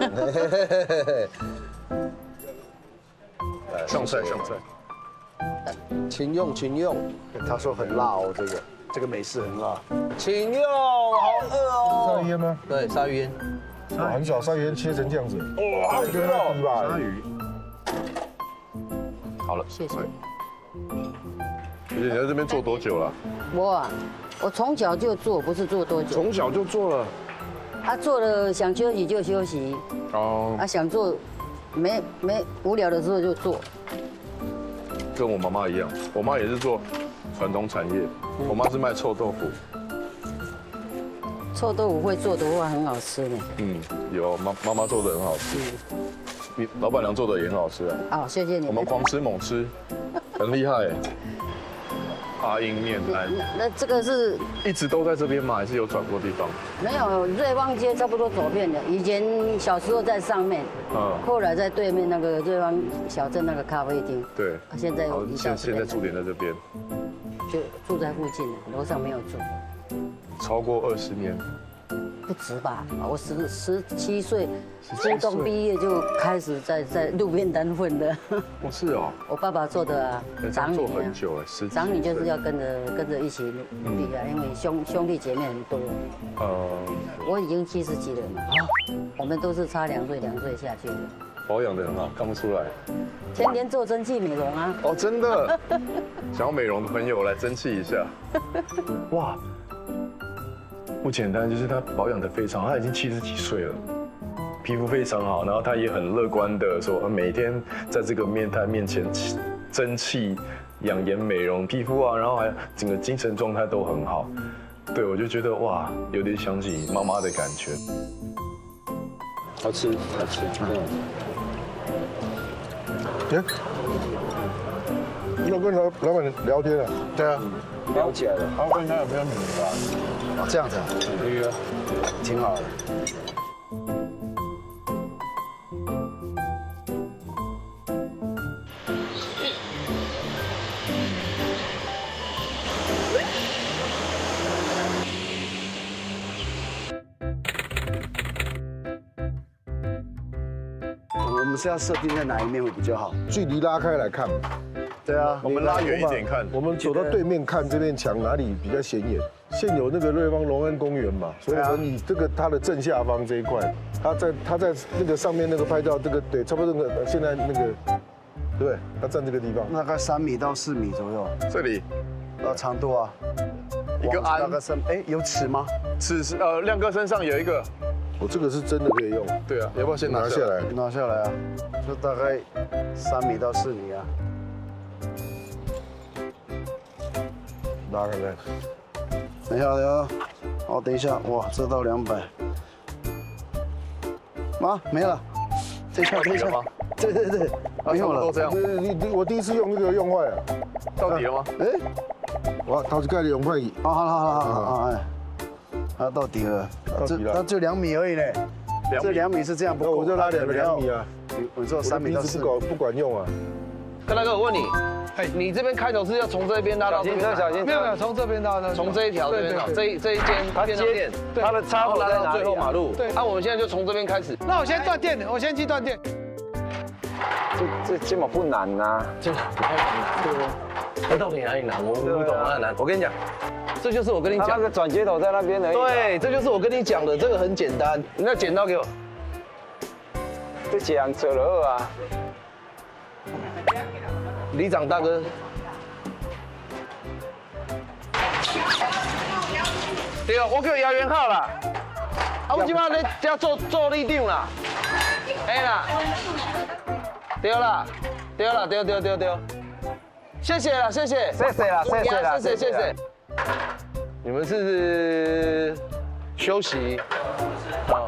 上菜上菜，请用请用。他说很辣哦，这个这个美式很辣。请用，好饿哦。鲨鱼烟吗？对，鲨鱼烟。哇，很小，鲨鱼烟切成这样子。哇，好这个要低吧？鲨鱼。好了，谢谢。姐姐你在这边做多久了？我啊，我从小就做，不是做多久。从小就做了。啊，做了想休息就休息，哦啊，想做没没无聊的时候就做。跟我妈妈一样，我妈也是做传统产业，我妈是卖臭豆腐。臭豆腐会做的话很好吃呢。嗯，有妈妈妈做的很好吃，你老板娘做的也很好吃啊。好，谢谢你们。我们狂吃猛吃，很厉害。阿英面来，那这个是一直都在这边吗？还是有转过地方？没有瑞芳街差不多走遍的，以前小时候在上面，嗯，后来在对面那个瑞芳小镇那个咖啡厅，对。现在好移到现现在这边驻点在这边，就住在附近的，楼上没有住。超过二十年。不止吧？我十十七岁初中毕业就开始在在路边摊混的。我，是哦。我爸爸做的啊，长女做啊很久了，十长女就是要跟着跟着一起努力啊，因为兄兄弟姐妹很多。呃，我已经七十几了嘛，我们都是差两岁两岁下去的。保养的很好，看不出来。天天做蒸汽美容啊。哦，真的。想要美容的朋友来蒸汽一下。哇，不简单，就是他保养的非常好，他已经七十几岁了，皮肤非常好，然后他也很乐观的说，呃每天在这个面摊面前蒸汽、养颜美容皮肤啊，然后还整个精神状态都很好。对，我就觉得哇，有点想起妈妈的感觉。好吃，好吃，嗯。哎，要跟老老板聊天了。对啊，聊起来了。好，问他有没有女的这样子啊，女的，挺好的。们是要设定在哪一面会比较好？距离拉开来看。对啊，我们拉远一点看我们走到对面看这面墙哪里比较显眼？现有那个瑞芳龙安公园嘛，所以说你这个它的正下方这一块，它在它在那个上面那个拍照，这个对，差不多那个现在那个，对？它站这个地方，大概三米到四米左右。这里，呃，长度啊，一个安大概三，哎，有尺吗？尺是呃，亮哥身上有一个，我这个是真的可以用。对啊，要不要先拿下来？拿下来。啊，就大概三米到四米啊。拉开来。等一下，等一下，哦，等一下，哇，这到两百，妈没了，这一下，这一下，对对对，没用了，都这样。你你我第一次用这个用坏了，到底了吗？哎，哇，头一盖的用坏去。好好好好好好，哎，啊，到底了，这那就两米而已呢，这两米是这样不够，我就拉两两米啊，我做三米到四不管不管用啊。跟大哥，我问你，你这边开头是要从这边拉到这边吗？小心车没有没有，从这边到的，从这一条这边到这一这一间便当店，它的插口拉到在最后马路。对那，我们现在就从这边开始。那我先断电，我先去断电。这这肩膀不难呐，这个不太难，对不？它到底哪里难？我我不懂哪里难。我跟你讲，这就是我跟你讲，它那个转接头在那边而已。对，这就是我跟你讲的，这个很简单。你那剪刀给我。这这样做了啊。里长大哥，对啊，我叫姚元浩啦。啊，我今摆咧遮做做里长啦。哎啦，对啦，对啦，对对对对。谢谢啦，谢谢，谢谢啦，谢谢啦，谢谢谢谢。你们是休息？啊。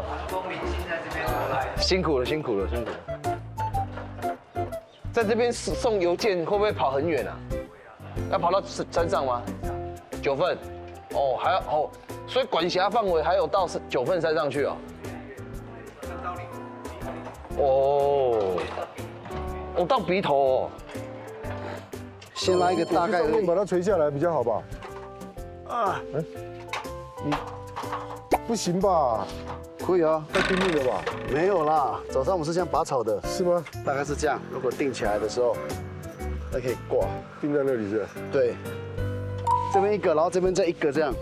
辛苦了，辛苦了，辛苦了。在这边送送邮件会不会跑很远啊？要跑到山上吗？九份，哦，还要哦，所以管辖范围还有到九份山上去哦。哦，我到鼻头哦。先拉一个大概的把它垂下来比较好吧？啊，哎，你不行吧？可以啊，太拼命了吧？没有啦，早上我们是这样拔草的，是吗？大概是这样。如果定起来的时候，那可以挂，定在那里是？对，这边一个，然后这边再一个，这样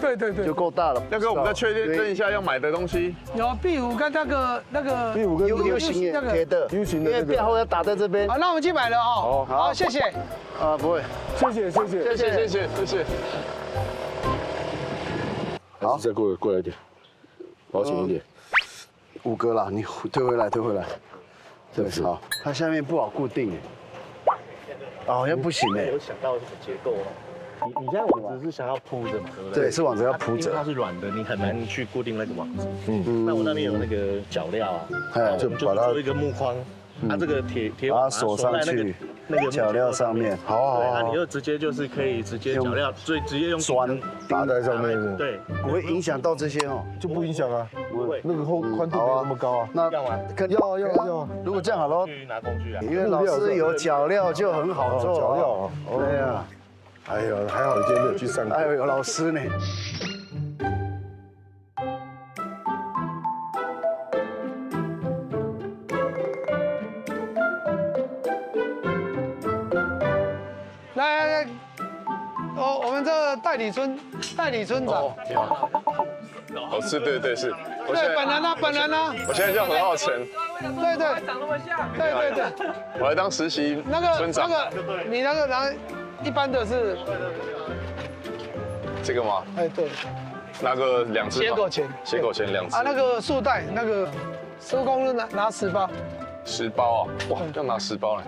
对对对，就够大了。那个我们再确认一下要买的东西。有壁虎跟那个那个壁虎跟 U U 型也可以的，U 型因为背后要打在这边。好，那我们去买了哦。好好，谢谢。啊，不会，谢谢谢谢谢谢谢谢谢谢。好，再过过来一点，保险一点。五哥啦，你退回来，退回来。对，好，它下面不好固定哎，啊好像不行哎有。想到什么结构哦？你你现在网子是想要铺着嘛，对不对？对是网子要铺着因为它是软的，你很难去固定那个网子。嗯嗯，那我那边有那个脚料啊，哎我们就把它做一个木框，它这个铁铁把它网锁上在那个去那个木脚料上面好啊好好你就直接就是可以直接脚料，最直接用砖打在上面是？对，不会影响到这些哦。就不影响啊。不会。那个后宽度没有那么高啊。那要吗？看要要要。如果这样好了，去拿工具啊。因为老师有脚料就很好做。脚料啊。对啊。哎呦，还好你今天没有去上课。哎呦，有老师呢。们这代理村代理村长，哦，是对对是。对，本人呢，本人呢，我现在叫何浩成，对对，长那么像，对对对，我来当实习那个村长。那个，你那个然后一般的是，这个吗？哎对，拿个两只吧。斜狗钱斜狗钱两只。啊那个束带那个，收工了拿拿十包，十包啊！哇，要拿十包嘞。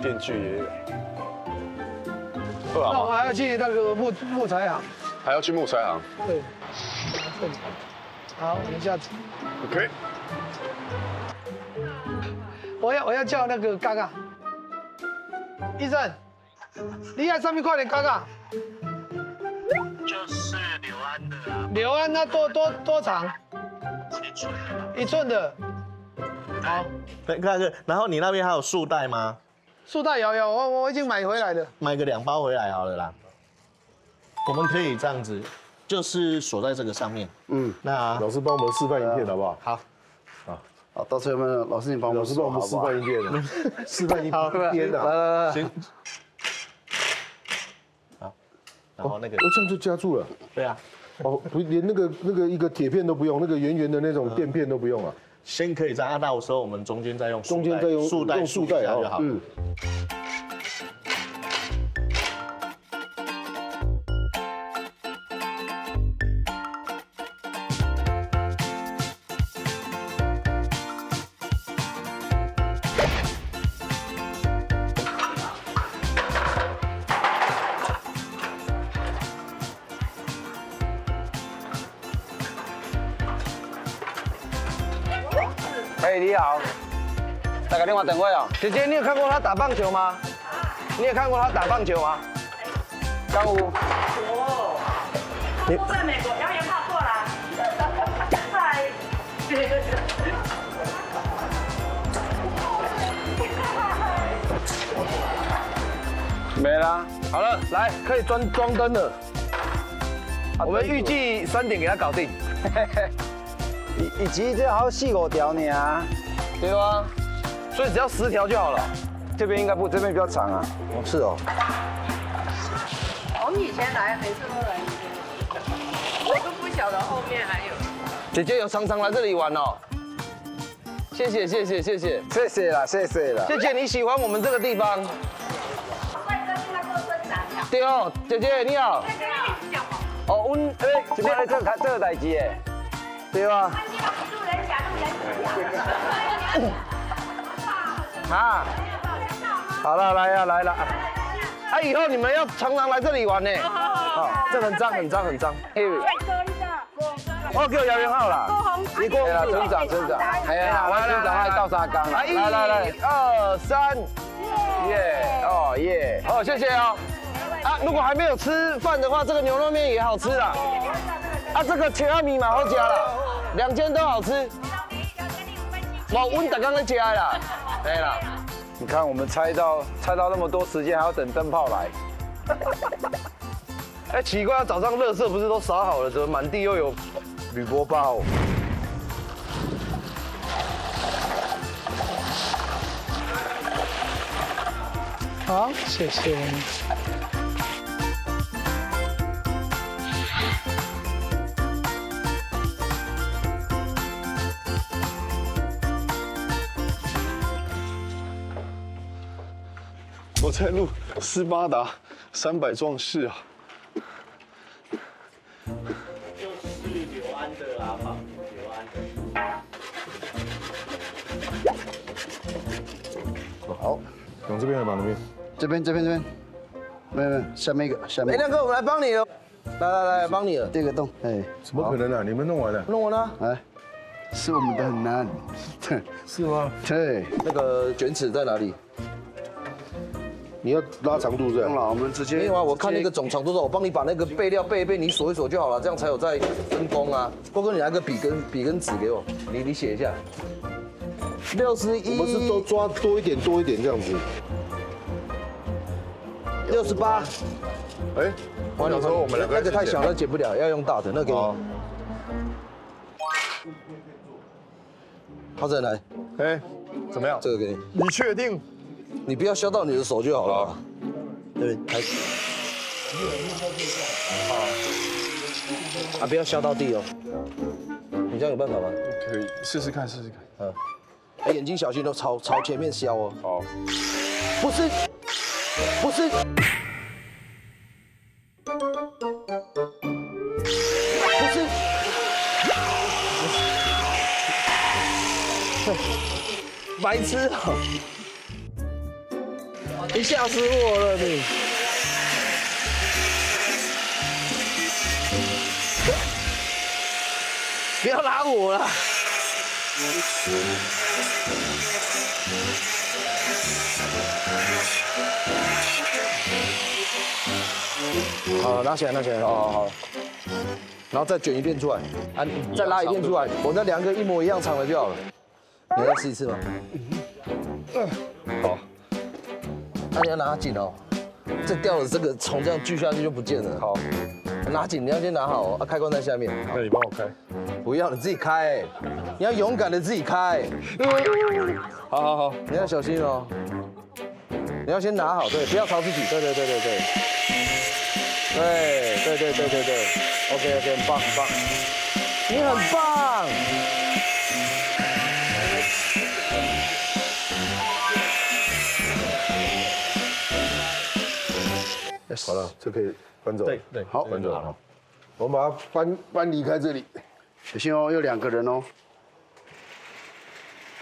电锯也有。那我还要去那个木木材行，还要去木材行。对，好，我们下次，OK。我要我要叫那个嘎嘎，医生，你在上面快点嘎嘎。就是柳安的啊。柳安那多多多长？一寸一寸的。好，对，那个，然后你那边还有束带吗？束带有有，我我已经买回来了。买个两包回来好了啦。我们可以这样子，就是锁在这个上面。嗯，那老师帮我们示范一遍好不好？好。好，到最后面老师你帮我们老师帮我们示范一遍示范一好边的。来来来，行。好，然后那个哦，这样就夹住了。对啊。哦，不，连那个那个一个铁片都不用，那个圆圆的那种垫片都不用啊。先可以在按到的时候我们中间再用束带中间再用束带束带啊束一下就好。嗯。等会啊。姐姐，你有看过他打棒球吗？你有看过他打棒球吗？刚武。我在美国，杨元浩过来。嗨。没啦，好了，来可以装装灯了。我们预计三点给他搞定。以及这好四五条呢啊，对啊，所以只要十条就好了。这边应该不，这边比较长啊。哦，是哦。我们以前来每次都来这边，我都不晓得后面还有。姐姐有常常来这里玩哦。谢谢谢谢谢谢谢谢啦，谢谢啦。谢谢你喜欢我们这个地方。对哦，姐姐你好。哦，阮诶，这边来做这个代志诶，对吧？啊，好了，来呀、来了。啊，以后你们要常常来这里玩呢。好，这很脏，很脏，很脏。嘿，我叫姚元浩啦。你过来啦，村长，村长，哎呀，我村长爱倒沙缸啦。来，一、二、三。耶哦耶，哦谢谢哦。啊，如果还没有吃饭的话，这个牛肉面也好吃啦。啊，这个切阿米嘛好加啦，两间都好吃。我温达刚在加啦，对啦。你看我们猜到猜到那么多时间，还要等灯泡来。哎，奇怪，早上垃圾不是都撒好了，怎么满地又有铝箔包？好，谢谢。在录斯巴达三百壮士啊。就是刘安的啊，放刘安的。好，往这边还是往那边？这边这边这边，没有没有，下面一个下面。哎，亮哥，我们来帮你了，来来来，帮你了。这个洞，哎，怎么可能啊？你们弄完了？弄完了。哎，是我们的很难，对，是吗？对，那个卷尺在哪里？你要拉长度这样。了，我们直接。没有啊，我看那个总长度的，我帮你把那个备料备一备，你锁一锁就好了，这样才有在分工啊。郭哥，你拿个笔跟笔跟纸给我，你你写一下。六十一。我们是都抓多一点多一点这样子。六十八。哎，我想说我们两个那个太小了，剪不了，要用大的，那给你。浩正来，哎，怎么样？这个给你。你确定？你不要削到你的手就好了。对，开始。啊，不要削到地哦。你这样有办法吗？可以，试试看，试试看。嗯。哎，眼睛小心都，朝朝前面削哦。好。不是，不是。不是。白痴哦！你吓死我了你！不要拉我了！好，拿起来，拿起来，好好好。然后再卷一遍出来，啊，再拉一遍出来，我那两个一模一样长的就好了。你再试一次吗？好。那你要拿紧哦，这掉了这个虫这样锯下去就不见了。好，拿紧，你要先拿好哦，啊，开关在下面。那你帮我开。不要，你自己开，你要勇敢的自己开。好好好，你要小心哦。你要先拿好，对，不要朝自己。对对对对对。对对对对对对，OK OK，很棒很棒，你很棒。好了，这可以搬走。对对，好，搬走了。我们把它搬搬离开这里。小心哦，有两个人哦。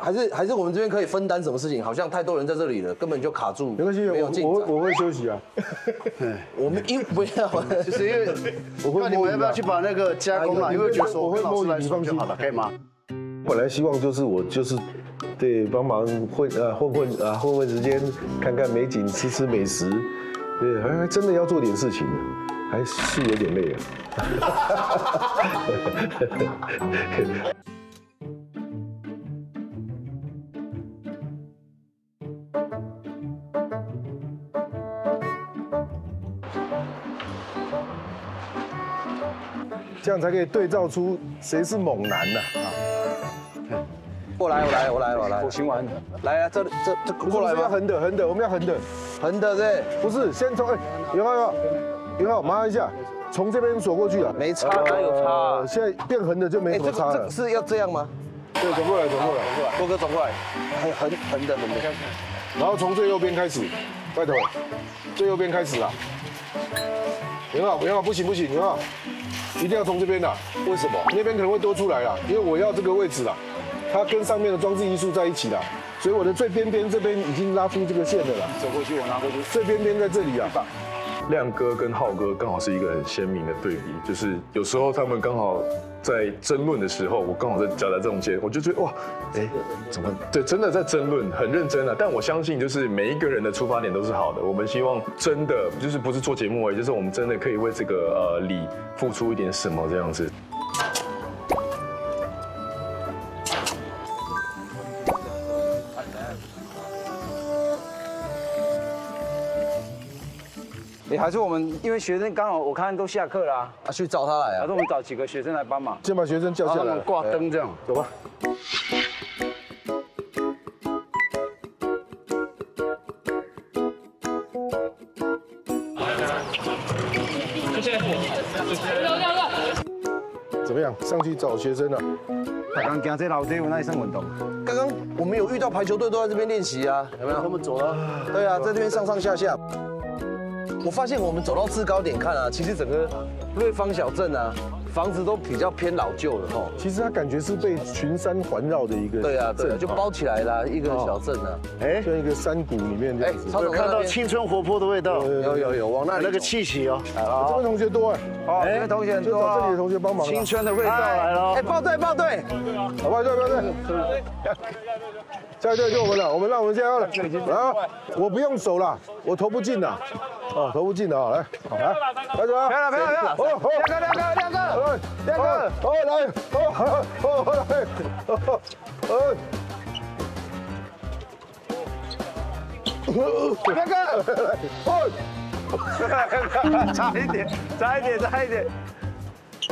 还是还是我们这边可以分担什么事情？好像太多人在这里了，根本就卡住。没关系，没有进我我会休息啊。我们因不要，就是因为我会，你 们要不要去把那个加工啊？因为觉得说我会老师来你放心说就好了，可以吗？本来希望就是我就是，对，帮忙混呃混混啊混混时间，看看美景，吃吃美食，对，还还真的要做点事情，还是有点累啊。这样才可以对照出谁是猛男呢啊！过来，我来，我来，我来。我行完，来啊，这里这这过来要横的，横的，我们要横的，横的对。不是，先从哎，元浩，元浩，元浩，麻烦一下，从这边锁过去啊。没差，哪有差？现在变横的就没什么差了。是要这样吗？对，转过来，转过来，走过来。郭哥转过来，横横横的，横的。然后从最右边开始，拜托，最右边开始啊。元浩，元浩，不行不行，元浩。一定要从这边的，为什么？那边可能会多出来啦，因为我要这个位置啦，它跟上面的装置艺术在一起的，所以我的最边边这边已经拉出这个线的了。走过去，我拿过去。最边边在这里啊。亮哥跟浩哥刚好是一个很鲜明的对比，就是有时候他们刚好在争论的时候，我刚好在夹在中间，我就觉得哇，哎，怎么对，真的在争论，很认真啊。但我相信，就是每一个人的出发点都是好的。我们希望真的就是不是做节目而已，就是我们真的可以为这个呃礼付出一点什么这样子。哎，还是我们因为学生刚好我看都下课啦，啊，去找他来啊还是我们找几个学生来帮忙，先把学生叫下来挂灯这样，走吧。怎么样？上去找学生了。刚刚行这楼梯有那算运动？刚刚我们有遇到排球队都在这边练习啊，有没有？他们走了。对啊，在这边上上下下。我发现我们走到制高点看啊，其实整个瑞芳小镇啊，房子都比较偏老旧的哦。其实它感觉是被群山环绕的一个对啊，对啊，就包起来了，一个小镇啊。哎，像一个山谷里面这样子。哎曹总看到青春活泼的味道，有有有，往那里那个气息哦。这位同学多哎，好，这位同学就多这里的同学帮忙啊。青春的味道来了。哎，。报队报队，好吧，对对对，下一队就我们了，我们让我们加油了。啊，我不用手了，我投不进了。哦，投不进了啊，来，来，来走啊！漂亮漂亮漂亮哦哦，亮哥亮哥亮哥亮哥，哦来，哦哦哦来，哦哦。亮哥，哦，差一点，差一点，差一点，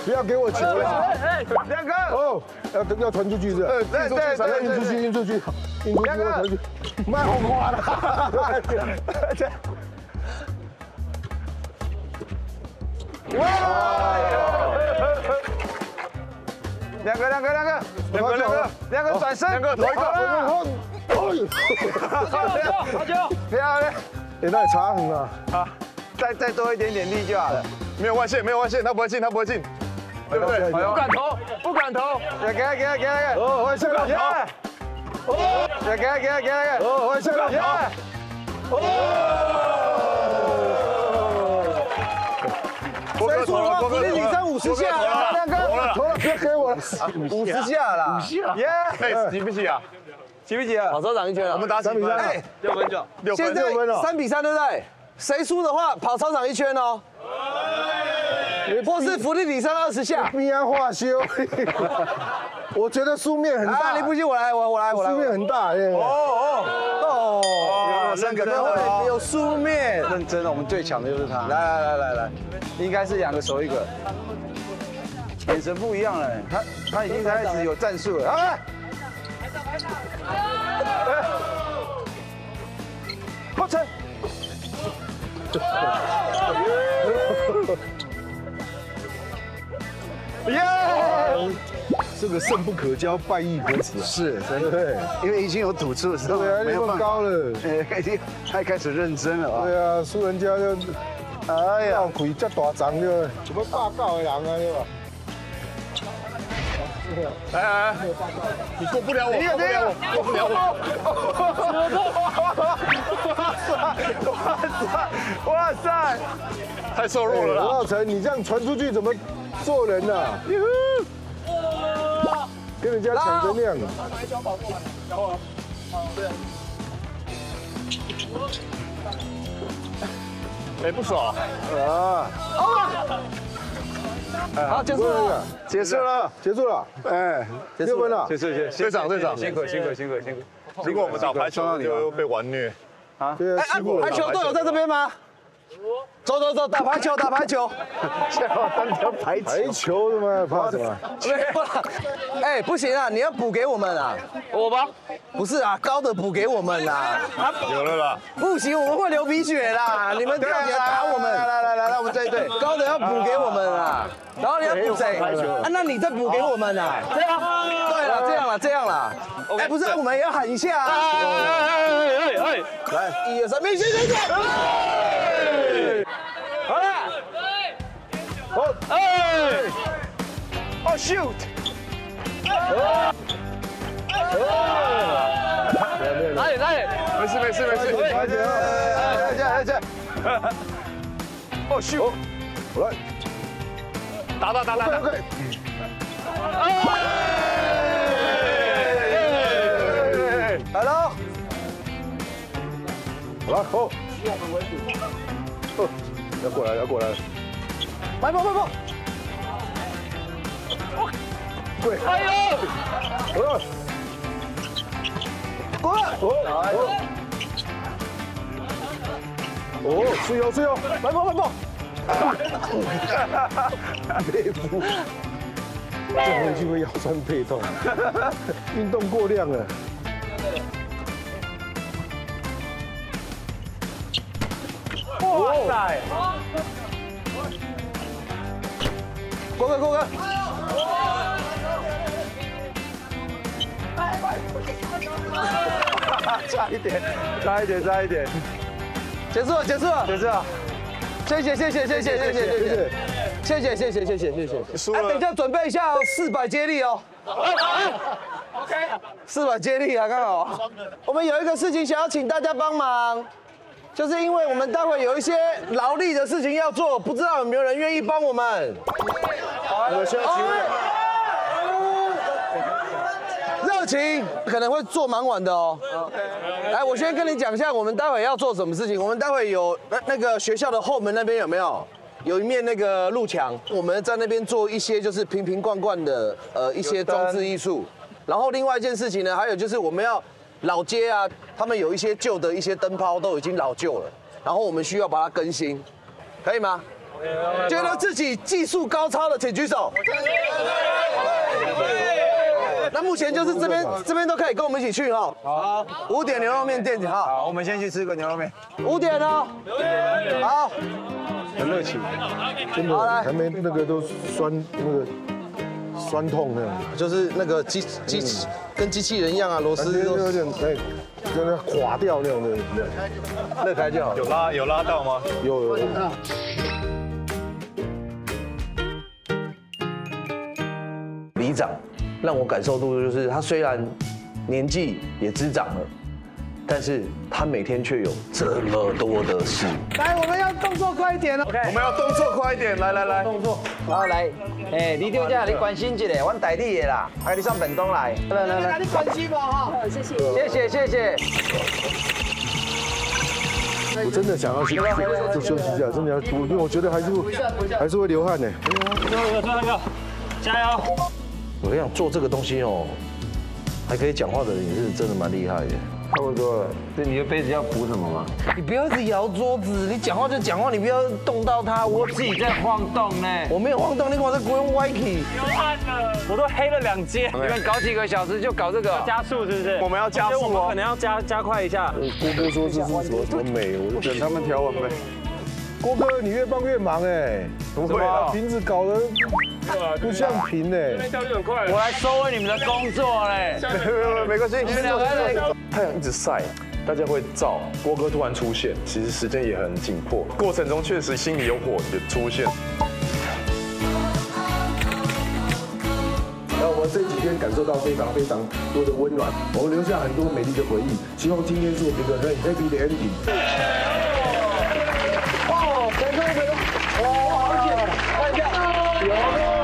不要给我球了。亮哥，哦，要要传出去是吧？呃对对对要运出去，运出去，运出去，我传出去，卖红花了。亮哥亮哥亮哥，亮哥亮哥。亮哥转身，亮哥投一个，哎呦，好球，漂亮，也差很啊。好，再再多一点点力就好了，没有外线，没有外线，他不会进，他不会进，对不对？不敢投，不敢投，给他给给他，哦，外线了，耶，哦，给他给他给他，哦，外线了，耶，谁说的话？福利女生五十下，亮哥，投了，不要给我了。五十下啦，耶，哎，急不急啊？急不急啊？跑操场一圈啊。我们打三比三？哎，六分钟，六分现在六分三比三，对不对？谁输的话，跑操场一圈哦。或是福利女生二十下。边安化修，我觉得输面很啊，大。你不信我来，我我来，我来。输面很大耶。哦哦哦，三个都会有输面。认真的，我们最强的就是他，来来来来来，应该是两个手一个，眼神不一样了，他他已经开始有战术了，啊！后程，耶！这个胜不可骄，败亦可耻啊。是，真对不对？因为已经有赌注了，对啊，那么高了。哎，已经他开始认真了啊。对啊，输人家就，哎呀，亏这大张的，什么霸道的人啊，对吧？来来来，你过不了我，过不了我，过不了我。哇塞，哇塞，太瘦弱了啦。罗浩成，你这样传出去怎么做人呐？跟人家抢成那样。哎，不爽啊！好，结束了，结束了，结束了，哎，六分了，谢谢谢谢队长队长，辛苦辛苦辛苦辛苦，如果我们打排球就被玩虐。啊，对啊，哎，排球队友在这边吗？走走走，打排球，打排球。现在我当条排排球的嘛，怕什么？没有啦，哎，不行啊，你要补给我们啊。我吧，不是啊，高的补给我们啦。有了啦，不行，我们会流鼻血啦。你们这样子打我们，来来来来来，我们这一队，高的要补给我们啊。然后你要补谁？啊，那你再补给我们啊。这样，对了，这样了，这样了。哎，不是，我们也要喊一下啊。哎哎哎哎，来，一二三，明星先生。哦 shoot！哪里哪里？没事没事没事，快点！再见再见。Oh shoot！好嘞，打打打打打。来了，好了，要过来要过来，慢跑慢跑。对，哎呦，好，过来，哦，哦，是哦是哦，慢跑慢跑。背部，这回去会腰酸背痛，运动过量了。哇塞！郭哥，郭哥，差一点，差一点，差一点，结束了，结束了，结束了。谢谢，谢谢，谢谢，谢谢，谢谢，谢谢，谢谢，谢谢，谢谢，谢谢。哎，等一下准备一下哦，四百接力哦。OK，四百接力啊，刚好。我们有一个事情想要请大家帮忙，就是因为我们待会有一些劳力的事情要做，不知道有没有人愿意帮我们？我需要机会。热情可能会做蛮晚的哦。来，我先跟你讲一下，我们待会要做什么事情。我们待会有那那个学校的后门那边有没有？有一面那个路墙，我们在那边做一些就是瓶瓶罐罐的呃一些装置艺术。然后另外一件事情呢，还有就是我们要老街啊，他们有一些旧的一些灯泡都已经老旧了，然后我们需要把它更新，可以吗？觉得自己技术高超的请举手。那目前就是这边这边都可以跟我们一起去哈。好，五点牛肉面店哈。好，我们先去吃个牛肉面。五点哦。好，很热情，真的，还没那个都酸那个酸痛那样，就是那个机机器跟机器人一样啊，螺丝都有点哎，真的垮掉那种的，乐开就好。有拉有拉到吗？有有有。里长让我感受度就是，他虽然年纪也滋长了，但是他每天却有这么多的事。来，我们要动作快一点哦。OK，我们要动作快一点，来来来，动作。然后来，哎，李丢家，你关心一下，我代理的啦，哎，你上本东来。来来来，你关心我哈，谢谢，谢谢谢谢。我真的想要去就休息一下，真的要，我因为我觉得还是会还是会流汗呢。最后一个，最后一个，加油！我跟你讲，做这个东西哦，还可以讲话的人也是真的蛮厉害的。差不多了。对，你的杯子要补什么吗？你不要一直摇桌子，你讲话就讲话，你不要动到它。我自己在晃动呢，我没有晃动，你看我在不用歪起。流汗了，我都黑了两阶。你们搞几个小时就搞这个，加速是不是？我们要加速哦我们可能要加加快一下。姑姑说这是什么什么美，我就等他们调完呗。郭哥，你越帮越忙哎，不会啊瓶子搞得不像瓶哎。效率很快。我来收回你们的工作嘞。没关系，你们两个来。太阳一直晒，大家会燥。郭哥突然出现，其实时间也很紧迫，过程中确实心里有火的出现。那我们这几天感受到非常非常多的温暖，我们留下很多美丽的回忆。希望今天是我们一个很 happy 的 ending。Yo!